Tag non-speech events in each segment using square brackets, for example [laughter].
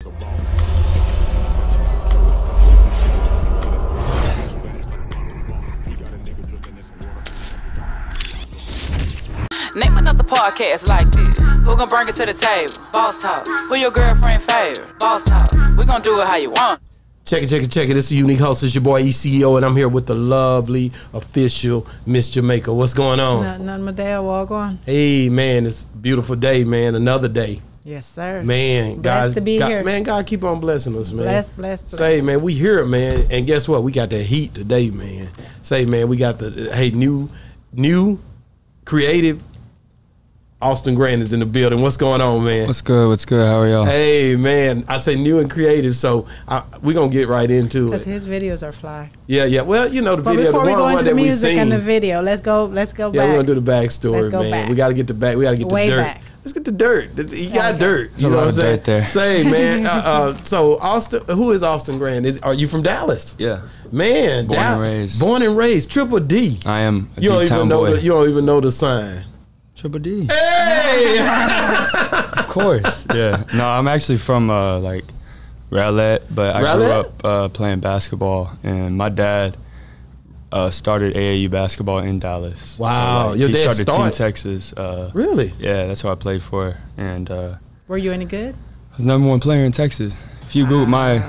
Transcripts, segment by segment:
Name another podcast like this. Who gon' bring it to the table? Boss talk. Who your girlfriend favorite? Boss talk. We gon' do it how you want. Check it, check it, check it. This is a Unique Host. It's your boy ECO, and I'm here with the lovely official Miss Jamaica. What's going on? Nothing, nothing, my dad walk on. Hey, man, it's a beautiful day, man. Another day. Yes, sir. Man, Blessed guys, to be God, here. man, God keep on blessing us, man. Bless, bless, bless. Say, man, we here, man, and guess what? We got that heat today, man. Say, man, we got the hey new, new, creative. Austin Grand is in the building. What's going on, man? What's good? What's good? How are y'all? Hey, man, I say new and creative, so I, we gonna get right into it. Because his videos are fly. Yeah, yeah. Well, you know the But video, before the we one, go one into the music and the video, let's go. Let's go Yeah, back. we're gonna do the backstory, Let's go man. back. We gotta get the back. We gotta get the Way dirt. back. Let's get the dirt. The- He got Okay. dirt. There's you know what I'm saying? there. Say, man. [laughs] uh, uh, so Austin, who is Austin Grand? Is are you from Dallas? Yeah, Man, Born Dal- and raised. Born and raised. Triple D. I am a You don't even know. boy. The, you don't even know the sign. Triple D. Hey. [laughs] [laughs] Of course. yeah. No, I'm actually from uh, like Rowlett, but I grew up uh, playing basketball, and my dad uh, started AAU basketball in Dallas. Wow, like, your he dad started Team Texas. Uh, really? yeah, that's who I played for, and uh, Were you any good? I was number one player in Texas. If you Google my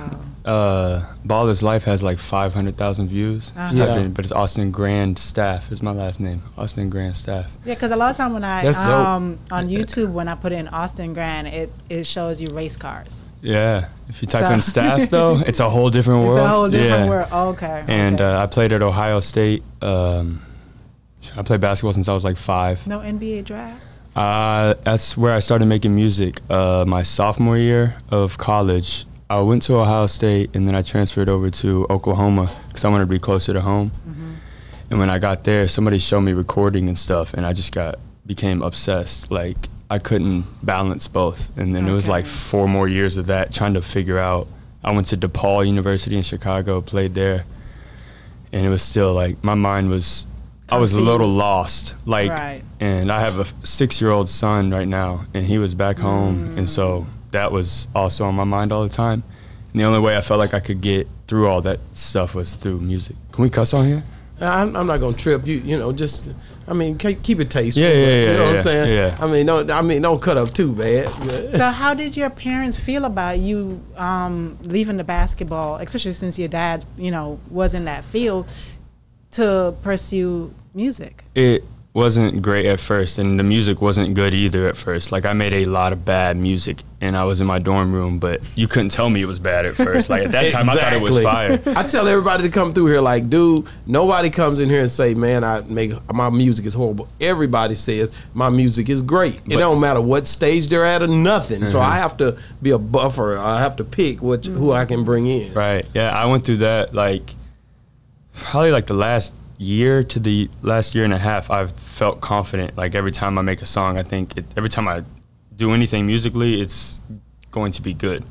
uh, Ballislife has like 500,000 views. Uh-huh. Yeah. in, but it's Austin Grandstaff is my last name. Austin Grandstaff. Yeah, because a lot of time when I um on YouTube when I put in Austin Grand, it it shows you race cars. Yeah. If you type So- in staff though, [laughs] it's a whole different world. It's a whole different yeah. world. Okay. And okay. uh, I played at Ohio State. Um, I played basketball since I was like five. no NBA drafts. Uh, that's where I started making music. Uh, my sophomore year of college, I went to Ohio State and then I transferred over to Oklahoma because I wanted to be closer to home. Mm-hmm. And when I got there, somebody showed me recording and stuff, and I just got became obsessed. Like I couldn't balance both, and then it was like four more years of that trying to figure out. I went to DePaul University in Chicago, played there, and it was still like my mind was. I was a little lost, like, Right. and I have a six-year-old son right now, and he was back home, and Mm. so that was also on my mind all the time. And the only way I felt like I could get through all that stuff was through music. Can we cuss on here? I'm, I'm not gonna trip you. You know, just I mean, keep, keep it tasteful. Yeah, yeah, yeah. You yeah, know what I'm saying? yeah. I mean, don't I mean don't cut up too bad. but- So [laughs] how did your parents feel about you um, leaving the basketball, especially since your dad, you know, was in that field, to pursue music? It wasn't great at first, and the music wasn't good either at first. Like I made a lot of bad music, and I was in my dorm room, but you couldn't tell me it was bad at first. Like at that time, I thought it was fire. [laughs] I tell everybody to come through here like, dude, nobody comes in here and say, man, I make my music is horrible. Everybody says my music is great. it don't matter what stage they're at or nothing. So I uh-huh. have to be a buffer. I have to pick what who I can bring in. Right. Yeah, I went through that like probably like the last year to the last year and a half. I've felt confident. Like every time I make a song, I think it, every time I do anything musically, it's going to be good.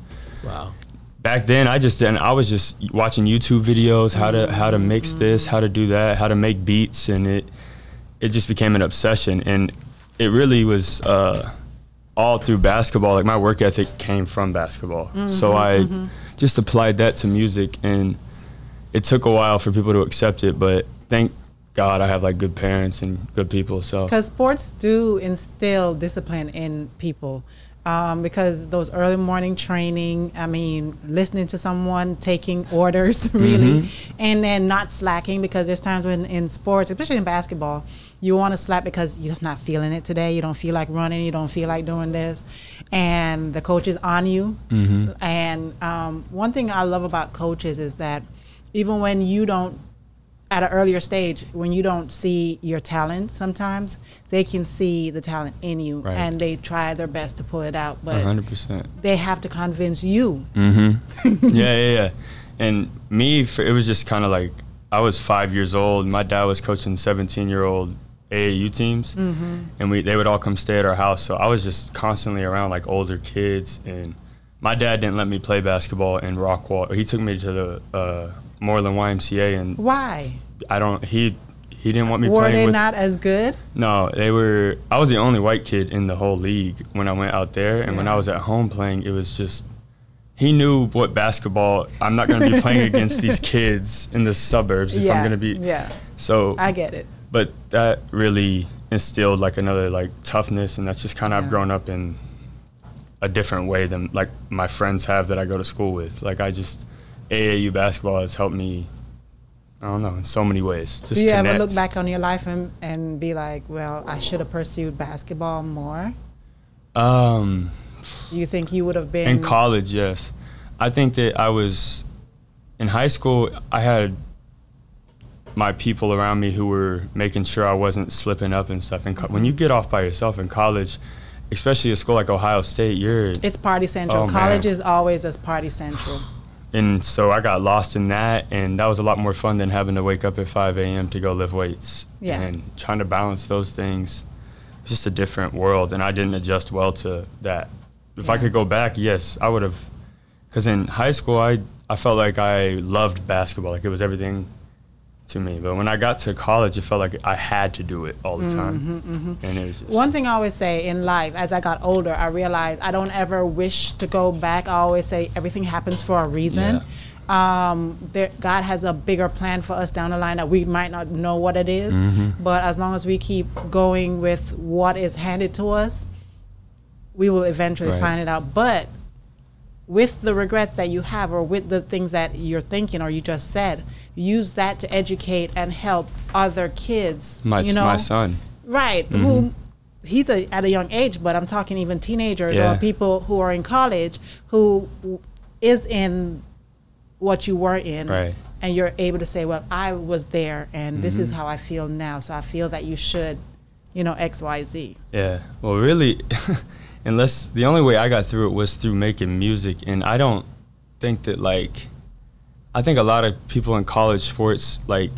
Wow. Back then, I just didn't. I was just watching YouTube videos how to how to mix this, how to do that, how to make beats, and it it just became an obsession. And it really was uh, all through basketball. Like my work ethic came from basketball, so I just applied that to music, and it took a while for people to accept it. But thank God, I have like good parents and good people. So Because sports do instill discipline in people. Um, because those early morning training, I mean, listening to someone, taking orders, [laughs] really, and then not slacking because there's times when in sports, especially in basketball, you want to slack because you're just not feeling it today. You don't feel like running. You don't feel like doing this, and the coach is on you. And um, one thing I love about coaches is that even when you don't at an earlier stage when you don't see your talent sometimes they can see the talent in you Right. and they try their best to pull it out but hundred percent. they have to convince you Mm-hmm. [laughs] yeah, yeah, yeah. And me, for, it was just kind of like I was five years old. My dad was coaching seventeen-year-old AAU teams, and we they would all come stay at our house. So I was just constantly around like older kids. And my dad didn't let me play basketball in Rockwall. He took me to the uh, Moorland YMCA, and why I don't. He he didn't want me were playing they with. not as good No, they were. I was the only white kid in the whole league when I went out there, and when I was at home playing, it was just he knew what basketball. I'm not going to be playing [laughs] against these kids in the suburbs if I'm going to be. Yeah, So I get it. but that really instilled like another like toughness and that's just kind of Yeah. i've grown up in a different way than like my friends have that i go to school with like i just aau basketball has helped me i don't know in so many ways just Do you ever look back on your life and, and be like, well, I should have pursued basketball more? um You think you would have been in college yes i think that i was in high school i had my people around me who were making sure i wasn't slipping up and stuff and co- when you get off by yourself in college especially a school like ohio state you're It's party central. Oh, man. College is always as party central. And so I got lost in that, and that was a lot more fun than having to wake up at 5 a.m. to go lift weights. Yeah. And trying to balance those things, it's just a different world, and I didn't adjust well to that. If I could go back, yes, I would have. Because in high school, I I felt like I loved basketball, like it was everything to me. But when I got to college, it felt like I had to do it all the time, and it was just, One thing I always say in life, as I got older, I realized I don't ever wish to go back. I always say everything happens for a reason. Um, there, God has a bigger plan for us down the line that we might not know what it is. Mm-hmm. But as long as we keep going with what is handed to us, we will eventually Right. find it out. But with the regrets that you have or with the things that you're thinking or you just said, use that to educate and help other kids. my you know? my son. Right. Who mm-hmm. he's a, at a young age, but I'm talking even teenagers Yeah. or people who are in college who is in what you were in. Right. And you're able to say, well, I was there and this is mm-hmm. how I feel now. So I feel that you should, you know, X, Y, Z. Yeah. Well, really, [laughs] unless the only way I got through it was through making music, and I don't think that like, I think a lot of people in college sports like,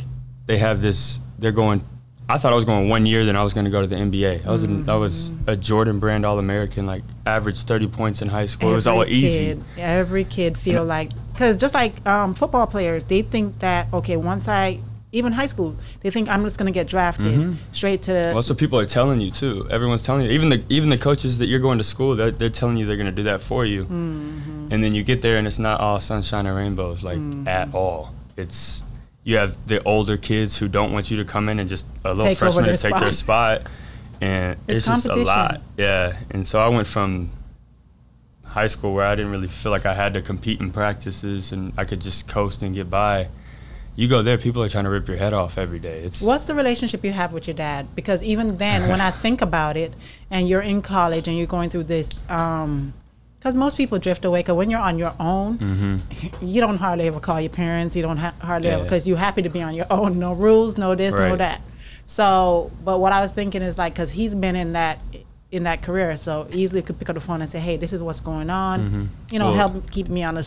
they have this. They're going. I thought I was going one year, then I was going to go to the NBA. I was in, I was a Jordan Brand All American, like averaged 30 points in high school. it was all Every easy. Every kid feel like, because just like um, football players, they think that, okay, once I, even high school, they think I'm just going to get drafted straight to Well, what people are telling you too. Everyone's telling you. Even the even the coaches that you're going to school, they're, they're telling you they're going to do that for you. Mm-hmm. And then you get there and it's not all sunshine and rainbows, like Mm-hmm. at all. It's you have the older kids who don't want you to come in and just a little Take freshman to take their spot, and It's it's, just a lot. Yeah, and so I went from high school where I didn't really feel like I had to compete in practices and I could just coast and get by. You go there, people are trying to rip your head off every day. It's What's the relationship you have with your dad? Because even then, when I [laughs] think about it, and you're in college and you're going through this, because most people drift away. Because when you're on your own, [laughs] you don't hardly ever call your parents. You don't ha- hardly ever Mm-hmm. Yeah. because you're happy to be on your own. No rules, no this, no that. So, but what I was thinking is like, because he's been in that in that career, so easily could pick up the phone and say, "Hey, this is what's going on." You know, Mm-hmm. Well- help keep me on a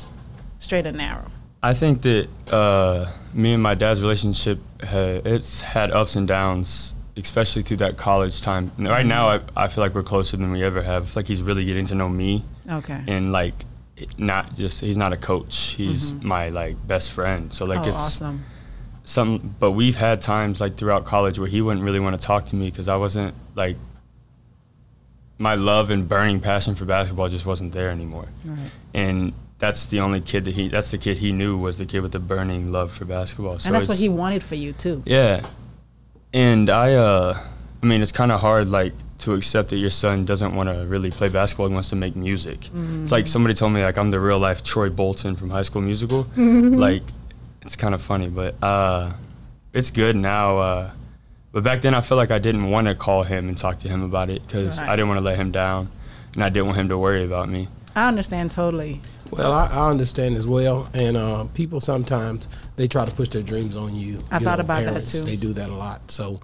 straight and narrow. I think that uh, me and my dad's relationship ha- it's had ups and downs, especially through that college time. And Right now, mm-hmm. I, I feel like we're closer than we ever have. It's like he's really getting to know me, Okay. and like not just he's not a coach. He's mm-hmm. my like best friend. So like oh, it's awesome. some. But we've had times like throughout college where he wouldn't really want to talk to me because I wasn't like my love and burning passion for basketball just wasn't there anymore Right. and that's the only kid that he that's the kid he knew was the kid with the burning love for basketball. So and that's what he wanted for you too. yeah. And i uh i mean it's kind of hard like to accept that your son doesn't want to really play basketball he wants to make music. It's like somebody told me like i'm the real life troy bolton from high school musical. Like it's kind of funny but uh it's good now uh but back then i felt like i didn't want to call him and talk to him about it because Right. i didn't want to let him down and i didn't want him to worry about me I understand totally. Well, I, I understand as well, and uh, people sometimes they try to push their dreams on you. I you thought know, about that, too. They do that a lot. So,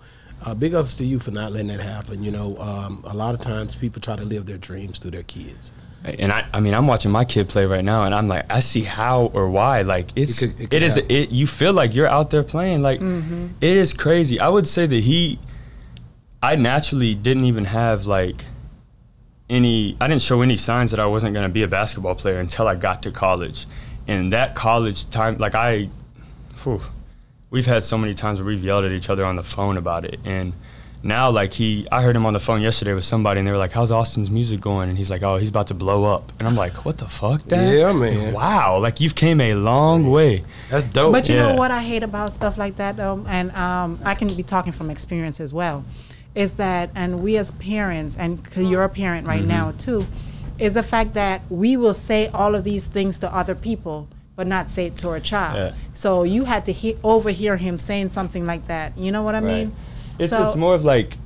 uh, big ups to you for not letting that happen. You know, um, a lot of times people try to live their dreams through their kids. And I, I mean, I'm watching my kid play right now, and I'm like, I see how or why. Like, it's It it, could- it could is happen. it. You feel like you're out there playing. Like, Mm-hmm. it is crazy. I would say that he, I naturally didn't even have like any. I didn't show any signs that I wasn't going to be a basketball player until I got to college, and that college time, like I, whew, we've had so many times where we've yelled at each other on the phone about it, and now like he I heard him on the phone yesterday with somebody and they were like, How's Austin's music going? And he's like, Oh, he's about to blow up. And I'm like, What the fuck, Dad? Yeah, man. Wow, like you've came a long way. That's dope. But you Yeah. know what I hate about stuff like that, though, and um, I can be talking from experience as well, is that, and we as parents, and 'cause you're a parent right Mm-hmm. now too, is the fact that we will say all of these things to other people, but not say it to our child. Yeah. So you had to he- overhear him saying something like that. You know what I mean? It's So- it's more of like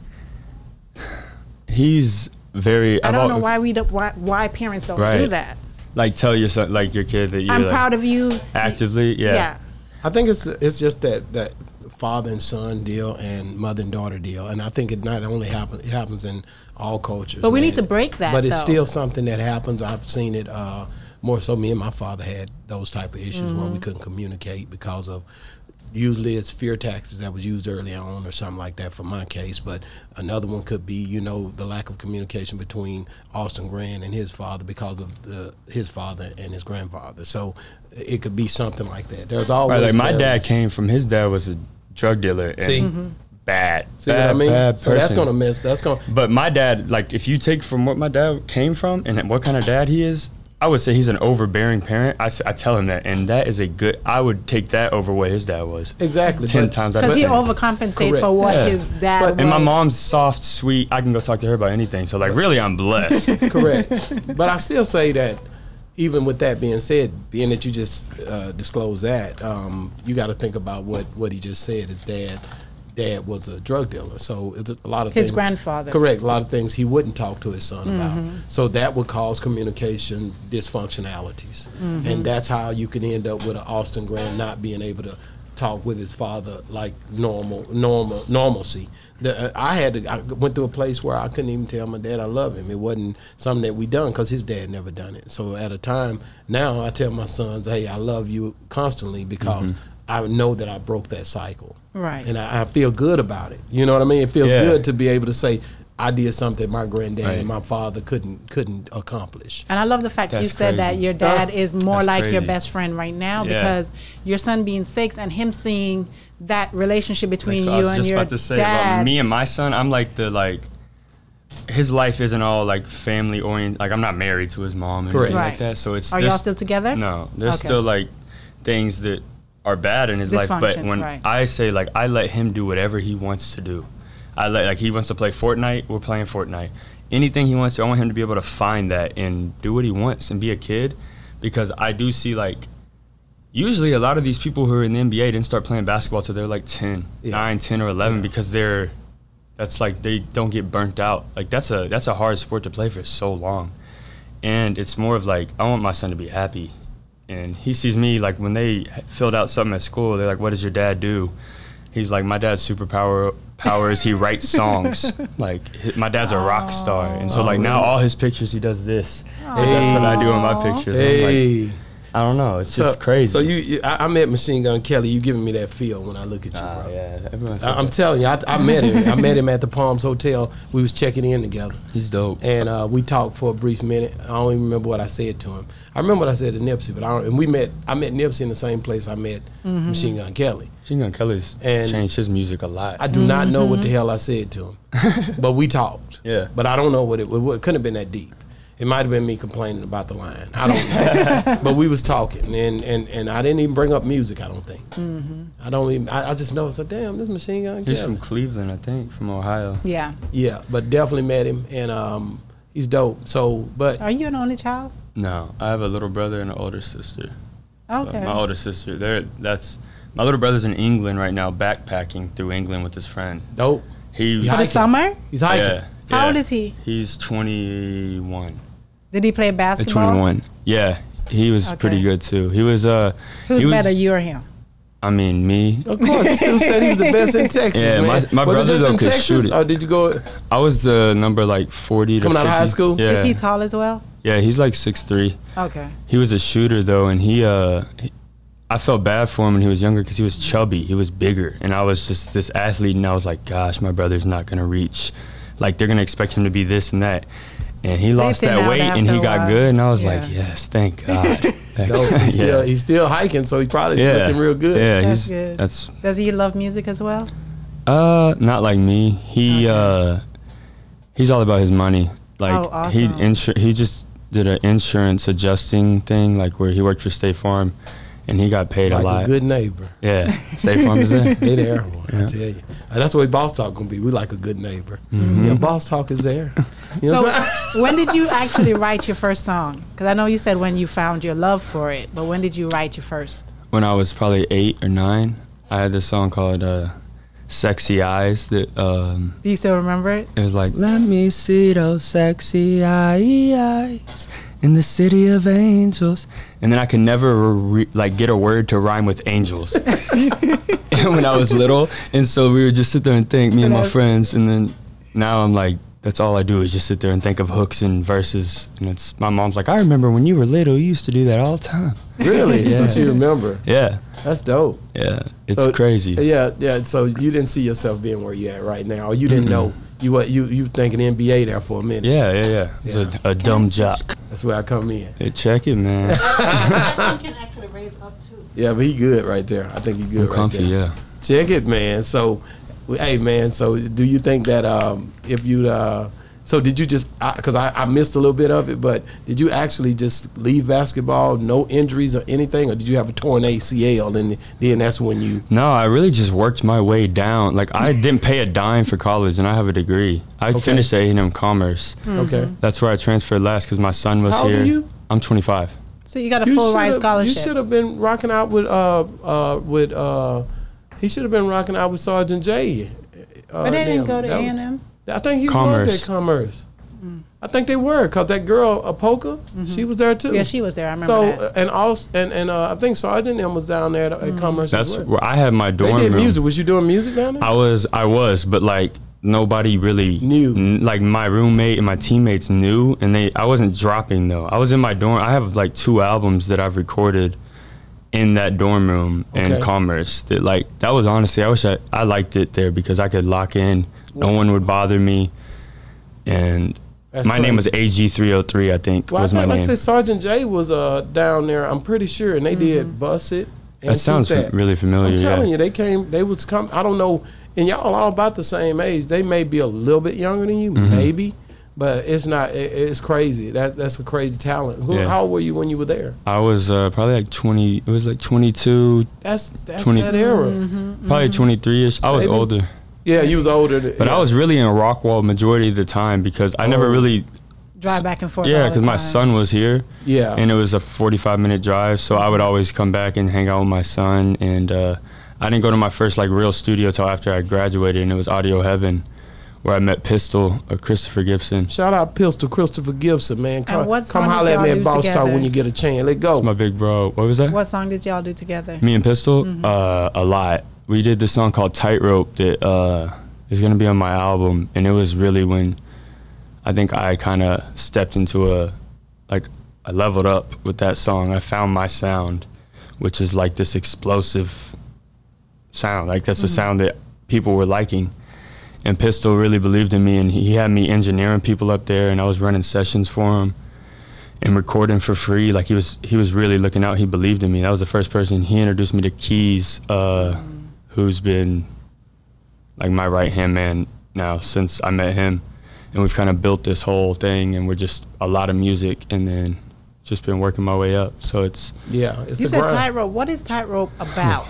he's very I I've don't al- know why we don't, why, why parents don't do that. like tell your son like your kid that you're I'm like, proud of you. actively yeah. Yeah. I think it's it's just that that father and son deal and mother and daughter deal, and I think it not only happens it happens in all cultures. But we need to break that, But it's though. still something that happens. I've seen it uh, more so. Me and my father had those type of issues where we Mm-hmm. couldn't communicate because of. Usually it's fear tactics that was used early on or something like that for my case, but another one could be, you know, the lack of communication between Austin Grand and his father because of the his father and his grandfather. So it could be something like that. There's always Right, like my dad came from his dad was a drug dealer and See? Mm-hmm. bad. See bad, what I mean? bad so that's gonna miss. That's gonna. But my dad, like, if you take from what my dad came from and what kind of dad he is, I would say he's an overbearing parent. I, I tell him that, and that is a good. I would take that over what his dad was. Exactly, ten but- times. out Because he 10. overcompensates Correct. for what Yeah. his dad But- was. And my mom's soft, sweet. I can go talk to her about anything. So like, really, I'm blessed. Correct. but I still say that, even with that being said, being that you just uh, disclosed that, um, you got to think about what what he just said. His dad, dad was a drug dealer, so it's a lot of things His things, grandfather. Correct. A lot of things he wouldn't talk to his son Mm-hmm. about. So that would cause communication dysfunctionalities, Mm-hmm. and that's how you can end up with an Austin Grand not being able to talk with his father like normal, normal, normalcy. The, uh, I had to. I went through a place where I couldn't even tell my dad I love him. It wasn't something that we done because his dad never done it. So at a time now, I tell my sons, "Hey, I love you constantly because I know that I broke that cycle, Right. And I, I feel good about it. You know what I mean? It feels Yeah. good to be able to say." I did something my granddad Right. and my father couldn't couldn't accomplish. And I love the fact you That's said that your dad is more That's like your best friend right now Yeah. because your son being six and him seeing that relationship between That's what you I was and just your about to say. dad. About me and my son, I'm like the like. His life isn't all like family oriented. Like I'm not married to his mom and Correct. anything Right. like that. So it's Are y'all still together? No, there's Okay. still like things that are bad in his life. But when right. I say like I let him do whatever he wants to do, I let like he wants to play Fortnite. We're playing Fortnite. Anything he wants to, I want him to be able to find that and do what he wants and be a kid, because I do see like. Usually, a lot of these people who are in the NBA didn't start playing basketball till they're like 10, Yeah. 9, 10, or 11 because they're that's like they don't get burnt out. Like that's a that's a hard sport to play for so long. And it's more of like I want my son to be happy. And he sees me like when they filled out something at school, they're like, "What does your dad do?" He's like, "My dad's superpower power is he writes songs. [laughs] like my dad's a rock star." And so like oh, now all his pictures he does this. And that's what I do in my pictures. I'm like, Hey, I don't know. It's just crazy. So you, you I, I met Machine Gun Kelly. You giving me that feel when I look at you, Ah, bro. yeah, everyone I, I'm telling you, I, I met him. I met him at the Palms Hotel. We was checking in together, he's dope. and uh, we talked for a brief minute. I don't even remember what I said to him. I remember what I said to Nipsey, but I don't. And we met. I met Nipsey in the same place I met Machine Gun Kelly. Machine Gun Kelly's And- changed his music a lot. I do not know what the hell I said to him, [laughs] but we talked. Yeah. But I don't know what it, it couldn't have been that deep. It might have been me complaining about the line. I don't know. [laughs] but we was talking, and, and, and I didn't even bring up music. I don't think. I don't even. I, I just know. It's like, damn, this machine gun. he's Kelly. from Cleveland, I think, from Ohio. yeah. Yeah, but definitely met him, and um, he's dope. So, but Are you an only child? No, I have a little brother and an older sister. Okay. My older sister, there. That's my little brother's in England right now, backpacking through England with his friend. dope. He, For the summer? He's hiking. yeah, How yeah. old is he? He's 21. Did he play basketball? basketball? 21. Yeah, he was pretty good too. He was uh. Who's he was, better, you or him? I mean, me. Of course, he still said he was the best in [laughs] Texas. Yeah, man. my- my Was brother, though, in could Texas, shoot it. Or did you go? I was the number like 40 to Coming out of high school? Yeah. Is he tall as well? yeah, he's like 6'3". Okay. He was a shooter though, and he uh, he- I felt bad for him when he was younger because he was chubby. He was bigger, and I was just this athlete, and I was like, gosh, my brother's not gonna reach. Like they're gonna expect him to be this and that, and he lost that weight, and he got good, and I was Yeah. like, yes, thank [laughs] God. That- No, he's still yeah. he's still hiking, so he's probably yeah, looking real good. Yeah, That's he's good. that's Does he love music as well? Uh, not like me. He uh, he's all about his money. Like Oh, awesome. he insur- he just did an insurance adjusting thing, like where he worked for State Farm, and he got paid like a lot. a good neighbor. yeah, [laughs] State Farm is there. They there, I [laughs] tell you. And that's the way Boss Talk gonna be. We like a good neighbor. Yeah, Boss Talk is there. [laughs] You know So, what I'm saying? when did you actually write your first song? Because I know you said when you found your love for it, but when did you write your first? When I was probably eight or nine, I had this song called uh, "Sexy Eyes" that um, Do you still remember it? It was like, let me see those sexy eyes in the city of angels. And then I could never re- like get a word to rhyme with angels [laughs] [laughs] when I was little. And so we would just sit there and think, me and my friends. And then now I'm like, that's all I do is just sit there and think of hooks and verses. And it's my mom's like, I remember when you were little, you used to do that all the time. [laughs] Really? Yeah. So you remember? Yeah, That's dope. yeah, it's So- crazy. Yeah, yeah. So you didn't see yourself being where you at right now, or you didn't know you what you you thinking NBA there for a minute. Yeah, yeah, yeah. It's Yeah. A, a dumb jock. That's where I come in. Hey, check it, man. [laughs] I can [laughs] actually raise up too. Yeah, but he good right there. I think he good I'm right comfy, there. yeah. Check it, man. So, hey, man. So, do you think that um, if you, uh, so did you just? Because I, I missed a little bit of it, but did you actually just leave basketball, no injuries or anything, or did you have a torn ACL and then that's when you? No, I really just worked my way down. Like I didn't pay a dime for college, and I have a degree. I Okay. finished A and M Commerce. Okay. That's where I transferred last because my son was How old here. are you? I'm 25. So you got a You full ride should've- scholarship. You should have been rocking out with uh uh with uh. He should have been rocking out with Sergeant J. Uh, but they didn't them. go to A and M. I think he was Commerce. at Commerce. I think they were because that girl, Apoka, she was there too. Mm-hmm. Yeah, she was there. I remember So that. and also and and uh, I think Sergeant M was down there at, Mm. at Commerce. That's where I had my dorm. They dorm did room. music. Was you doing music down there? I was, I was, but like nobody really Knew. n- like my roommate and my teammates knew, and they. I wasn't dropping though. I was in my dorm. I have like two albums that I've recorded in that dorm room Okay. in Commerce. That like that was honestly, I wish I I liked it there because I could lock in. No one would bother me, and That's my name was. AG303. I think Well, I was my think, like I name. said, Sergeant J was uh down there. I'm pretty sure, and they Mm-hmm. did Bus It. and that sounds That. really familiar. I'm yeah. telling you, they came. They was come. I don't know, and y'all all about the same age. They may be a little bit younger than you, Mm-hmm. maybe, but it's not. It, it's crazy. That that's a crazy talent. Who, Yeah. How old were you when you were there? I was uh, probably like 20. It was like 22, That's that's 20 that era. Mm-hmm. probably 23 ish. I was Maybe. older. Yeah, you was older. Than, But yeah. I was really in Rockwall majority of the time because I never Oh. really, Drive back and forth. yeah, because my son was here Yeah. and it was a 45 minute drive. So I would always come back and hang out with my son. And uh, I didn't go to my first like real studio till after I graduated and it was Audio Heaven where I met Pistol, uh, Christopher Gibson. Shout out Pistol Christopher Gibson, man. Come, come holler at me y'all at do Boss Talk when you get a chance. Let go. That's My big bro. What was that? What song did y'all do together? Me and Pistol, uh, a lot. We did this song called Tightrope that uh, is gonna be on my album, and it was really when I think I kind of stepped into a like I leveled up with that song. I found my sound, which is like this explosive sound. Like that's a sound that people were liking. And Pistol really believed in me, and he had me engineering people up there, and I was running sessions for him and recording for free. Like he was, he was really looking out. He believed in me. That was the first person. He introduced me to Keys, uh, who's been like my right hand man now since I met him, and we've kind of built this whole thing. And we're just a lot of music, and then just been working my way up. So it's yeah, it's You the said grind. tightrope. What is tightrope about?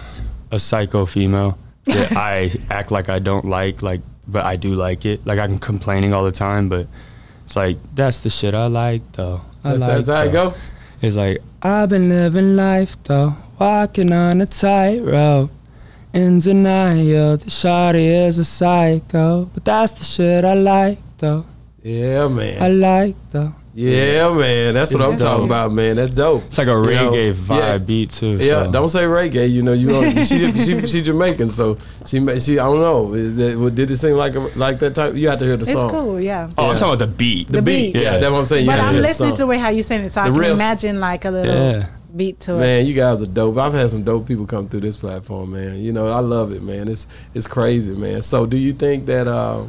a psycho female that [laughs] I act like I don't like, like, but I do like it. Like I'm complaining all the time, but it's like that's the shit I like though. I That's, like that's how it go. It's like I've been living life though, walking on a tightrope. In denial, the shawty is a psycho, but that's the shit I like though. Yeah, man. I like though. Yeah, man. That's what I'm It's talking about, man. That's dope. It's like a You know, reggae vibe yeah. beat too. Yeah, so. don't say reggae. You know, you don't, [laughs] she, she she Jamaican, so she she I don't know. Is that did it seem like a, like that type? You have to hear the It's song. cool, yeah. Oh, I'm talking about the beat. The beat. Yeah, Yeah. that's what I'm saying. But have I'm hear listening song. to the way how you saying it, so I can riffs. imagine like a little Yeah. Beat to it. Man, you guys are dope. I've had some dope people come through this platform, man. You know, I love it, man. It's it's crazy, man. So, do you think that uh,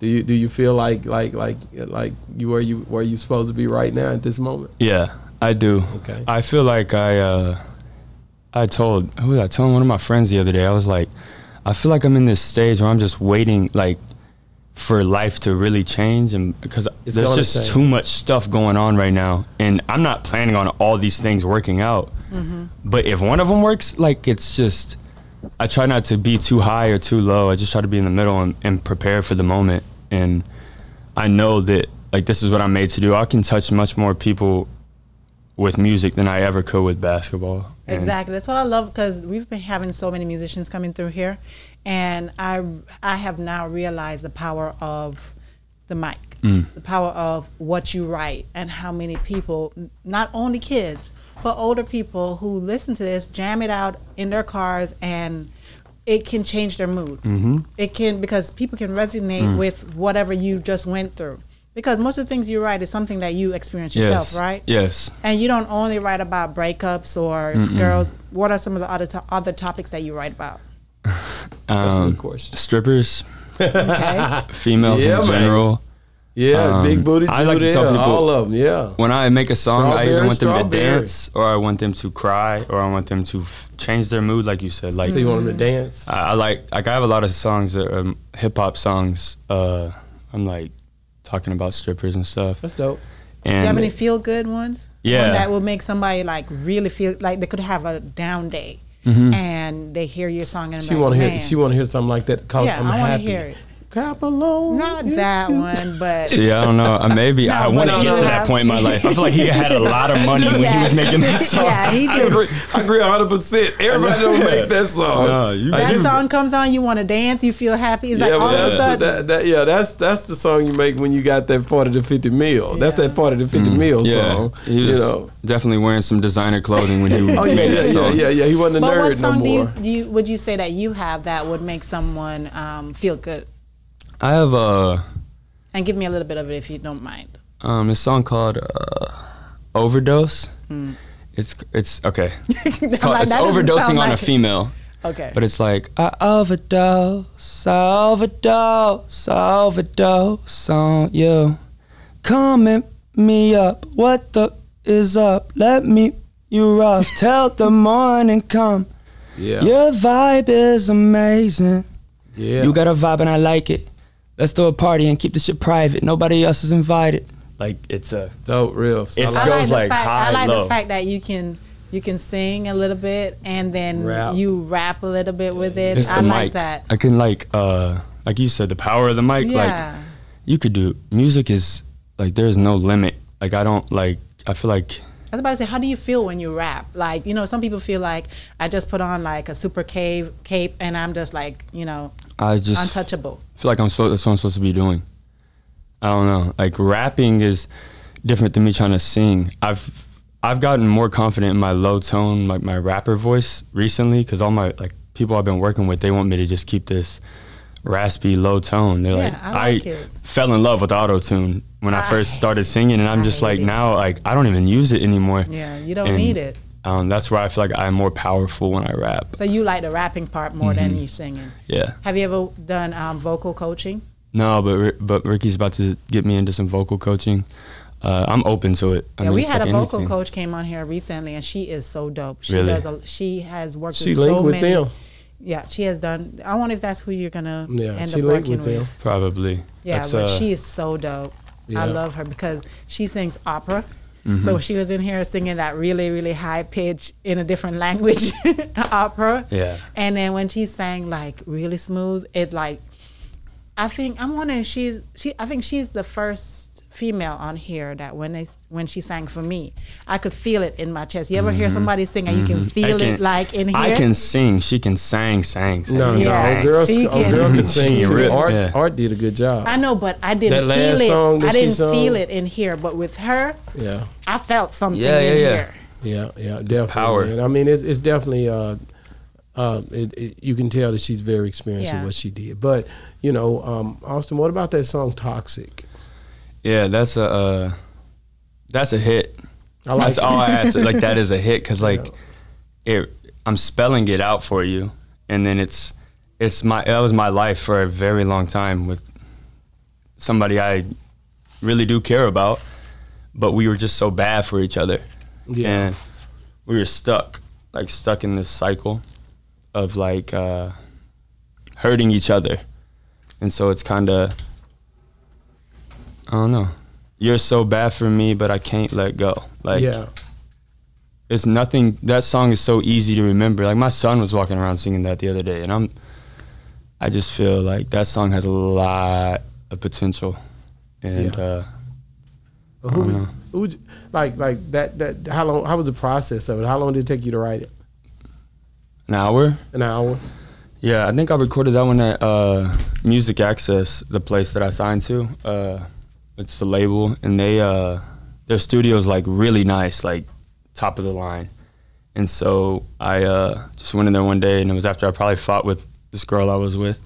do you do you feel like like like like you where you where you supposed to be right now at this moment? Yeah, I do. Okay. I feel like I uh I told who was I telling one of my friends the other day, I was like, I feel like I'm in this stage where I'm just waiting, like, for life to really change, and because there's going the just too much stuff going on right now, and I'm not planning on all these things working out. Mm-hmm. But if one of them works, like, it's just. I try not to be too high or too low. I just try to be in the middle and, and prepare for the moment. And I know that like this is what I'm made to do. I can touch much more people with music than I ever could with basketball. And Exactly. That's what I love because we've been having so many musicians coming through here, and I I have now realized the power of the mic, Mm. the power of what you write, and how many people, not only kids, but older people who listen to this, jam it out in their cars, and it can change their mood. Mm-hmm. It can because people can resonate Mm. with whatever you just went through. Because most of the things you write is something that you experience Yes. yourself, right? Yes. And you don't only write about breakups or girls. What are some of the other to- other topics that you write about? [laughs] That's a Um, good question. strippers, Okay. [laughs] females Yeah, in man. general. Yeah, um, big booty I like to tell people- all of them. Yeah. When I make a song, I either want them to dance or I want them to cry or I want them to f- change their mood, like you said. Like So you want them to dance? I, I like like I have a lot of songs that are hip hop songs. Uh, I'm like talking about strippers and stuff. That's dope. Do you have any feel good ones? Yeah. One that will make somebody like really feel like they could have a down day, mm-hmm. and they hear your song and She they're want to hear. She want to hear something like that. Cause Yeah, I'm I wanna happy. hear it. Clap along. Not that one, [laughs] but See, I don't know. Maybe I want to but get you to that point in my life. I feel like he had a lot of money when he was making that [laughs] song. yeah, he I did. agree. I agree 100. percent Everybody don't make that song. No, you- That you- song comes on, you want to dance, you feel happy. It's like yeah, all but of a sudden, that, that, yeah, that's that's the song you make when you got that 40 to 50 mil. That's Yeah. that 40 to 50 mil Mm. Yeah, song. he you was know. definitely wearing some designer clothing when he [laughs] Oh yeah, made yeah, that yeah, song. yeah, yeah. He wasn't a but what nerd no song do you, do you would you say that you have that would make someone um, feel good? I have a And give me a little bit of it if you don't mind. um a song called uh, Overdose. It's it's okay. [laughs] It's, called, it's overdosing sound on a like it. female. Okay. But it's like I overdose, I overdose, I overdose on you. Coming me up, what the is up? Let me you rough till the morning come. Yeah, Your vibe is amazing. yeah. You got a vibe and I like it. Let's throw a party and keep the shit private. Nobody else is invited. Like it's a dope riffs. It's- I I like, goes like fact, high, I like low. the fact that you can you can sing a little bit and then Rap. you rap a little bit with it. it's the I mic. like that. I can like uh like you said the power of the mic. Yeah. Like you could do music is like there's no limit. Like I don't like I feel like I was about to say, how do you feel when you rap? Like, you know, some people feel like I just put on like a super cave cape and I'm just like, you know, I just untouchable. feel like I'm supposed that's what I'm supposed to be doing. I don't know. Like rapping is different than me trying to sing. I've I've gotten more confident in my low tone, like my rapper voice recently, because all my like people I've been working with, they want me to just keep this raspy low tone. They're Yeah, like, I like it. fell in love with auto tune when I, I first started singing, and I'm I just like it. now, like I don't even use it anymore. Yeah, you don't And, need it. Um, that's where I feel like I'm more powerful when I rap. So you like the rapping part more Mm-hmm. than you singing. Yeah. Have you ever done um, vocal coaching? No, but but Ricky's about to get me into some vocal coaching. Uh, I'm open to it. I yeah, mean, we had like a vocal anything. coach came on here recently, and she is so dope. She Really? does. A, she has worked she with linked so with many. them. Yeah, she has done. I wonder if that's who you're gonna Yeah, end she up linked working with with. them. Probably. Yeah, That's, but uh, she is so dope. Yeah. I love her because she sings opera. Mm-hmm. So she was in here singing that really, really high pitch in a different [laughs] language opera. Yeah. And then when she sang like really smooth, it like I think I'm wondering if she's she I think she's the first female on here that when they when she sang for me, I could feel it in my chest. You ever hear somebody sing and you can feel Mm-hmm. Can- it like in here? I can sing. She can sang, sang. sang. No, She no, Yeah. old girl, She can- girl can sing can too. rip, Art, yeah. Art did a good job. I know, but I didn't That feel last it. song that I didn't sung? feel it in here, but with her, Yeah, I felt something Yeah, in yeah, yeah. here. yeah, yeah, definitely. power. And I mean, it's it's definitely. Uh, uh, it, it, you can tell that she's very experienced in what she did. But you know, um, Austin, what about that song "Toxic"? Yeah, that's a uh, that's a hit. I like that's it. all I had to like. That is a hit because like it. I'm spelling it out for you, and then it's it's my that was my life for a very long time with somebody I really do care about, but we were just so bad for each other. Yeah. and we were stuck like stuck in this cycle of like uh hurting each other, and so it's kind of I don't know. You're so bad for me, but I can't let go. Like yeah. it's nothing. That song is so easy to remember. Like my son was walking around singing that the other day, and I'm. I just feel like that song has a lot of potential, and Yeah. uh, who, I don't know. who would you- like like that that how long how was the process of it? How long did it take you to write it? an hour. An hour. Yeah, I think I recorded that one at uh, Music Access, the place that I signed to. Uh, it's the label, and they uh, their studio's like really nice, like top of the line. And so I uh, just went in there one day, and it was after I probably fought with this girl I was with,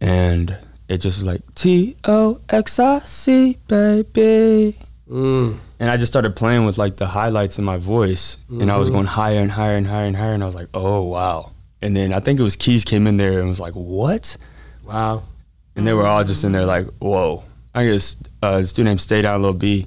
and it just was like T O X I C, baby. Mm. And I just started playing with like the highlights in my voice, and I was Mm-hmm. going higher and higher and higher and higher, and I was like, oh wow. And then I think it was Keys came in there and was like, what? Wow. And they were all just in there like, whoa. I guess uh, this dude named Stay Down Lil B.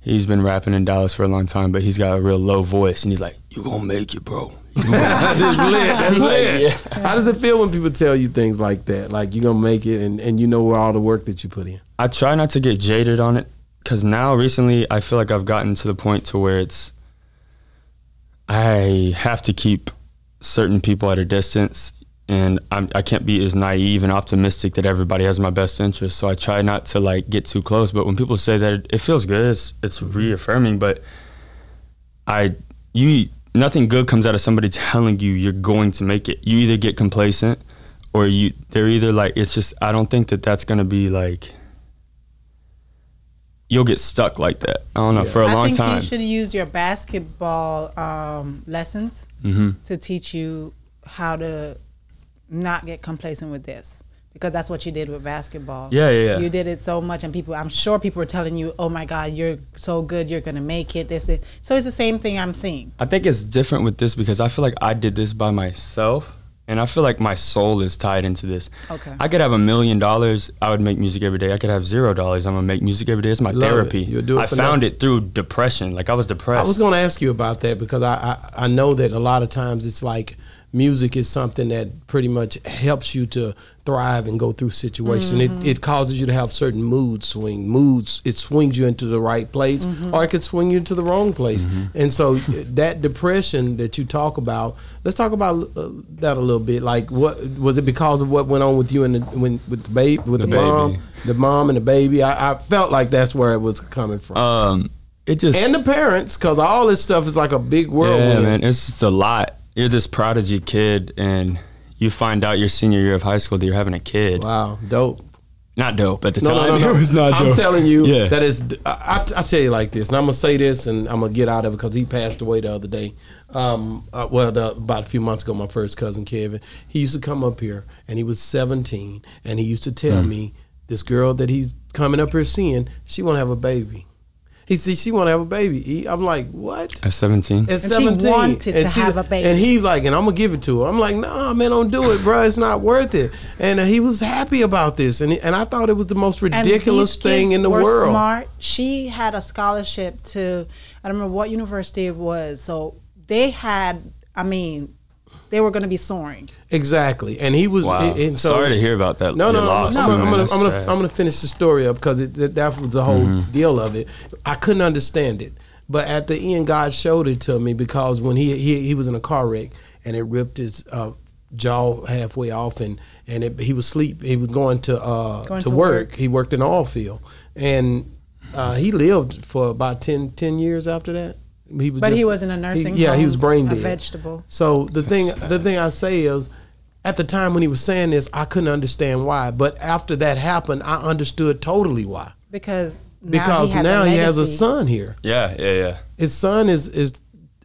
He's been rapping in Dallas for a long time, but he's got a real low voice, and he's like, "You gonna make it, bro." [laughs] That's lit. That's [laughs] lit. Yeah. How does it feel when people tell you things like that? Like you're gonna make it and, and you know where all the work that you put in. I try not to get jaded on it because now recently I feel like I've gotten to the point to where it's I have to keep certain people at a distance and I'm, I can't be as naive and optimistic that everybody has my best interest. So I try not to like get too close. But when people say that, it, it feels good. It's, it's reaffirming. But I you nothing good comes out of somebody telling you you're going to make it. You either get complacent or you they're either like it's just I don't think that that's gonna be like you'll get stuck like that. I don't know Yeah. for a I long think time. you should use your basketball um, lessons hmm to teach you how to not get complacent with this because that's what you did with basketball. Yeah, yeah, yeah. You did it so much, and people, I'm sure people were telling you, "Oh my God, you're so good, you're gonna make it." This, is. so it's the same thing I'm seeing. I think it's different with this because I feel like I did this by myself. And I feel like my soul is tied into this. Okay. I could have a million dollars. I would make music every day. I could have zero dollars. I'm gonna make music every day. It's my Love it. therapy. You'll do it I for found nothing. it through depression. Like I was depressed. I was going to ask you about that because I, I I know that a lot of times it's like music is something that pretty much helps you to thrive and go through situations. It it causes you to have certain mood swing. Moods it swings you into the right place or it could swing you into the wrong place. And so that depression that you talk about, let's talk about uh, that a little bit. Like what was it because of what went on with you and the, when with the baby with the, The mom, the mom and the baby? I, I felt like that's where it was coming from um, it just and the parents, because all this stuff is like a big whirlwind. Yeah, man, it's just a lot. You're this prodigy kid, and you find out your senior year of high school that you're having a kid. Wow, dope. Not dope at the No, time. no, no, no. It was not I'm dope. telling you Yeah. that is. I, I, I tell you like this, and I'm gonna say this, and I'm gonna get out of it because he passed away the other day. Um, uh, well, the, about a few months ago, my first cousin Kevin, he used to come up here, and he was 17, and he used to tell Hmm. me this girl that he's coming up here seeing, she want to have a baby. He said she want to have a baby. He- I'm like, what? At 17. At And she 17. wanted to she- have a baby. And he like, and I'm gonna give it to her. I'm like, nah, man, don't do it, bro. It's not worth it. And uh, he was happy about this, and and I thought it was the most ridiculous these thing in the were world. Smart. She had a scholarship to I don't remember what university it was. So they had. I mean, they were going to be soaring. Exactly, and he was. Wow. And so, Sorry to hear about that. No, your no, loss, I'm, I'm, gonna, I'm gonna. I'm gonna finish the story up because it, that, that was the whole Mm-hmm. deal of it. I couldn't understand it, but at the end, God showed it to me because when he he, he was in a car wreck and it ripped his uh, jaw halfway off, and and it, he was sleep. He was going to uh, Going to, to work. work. He worked in the oil field, and uh, he lived for about 10, 10 years after that. He was But he wasn't a nursing yeah, home. he was brain a dead. vegetable. So the thing, the thing I say is, at the time when he was saying this, I couldn't understand why. But after that happened, I understood totally why. Because now Because he has now a he has a son here. Yeah, yeah, yeah. His son is is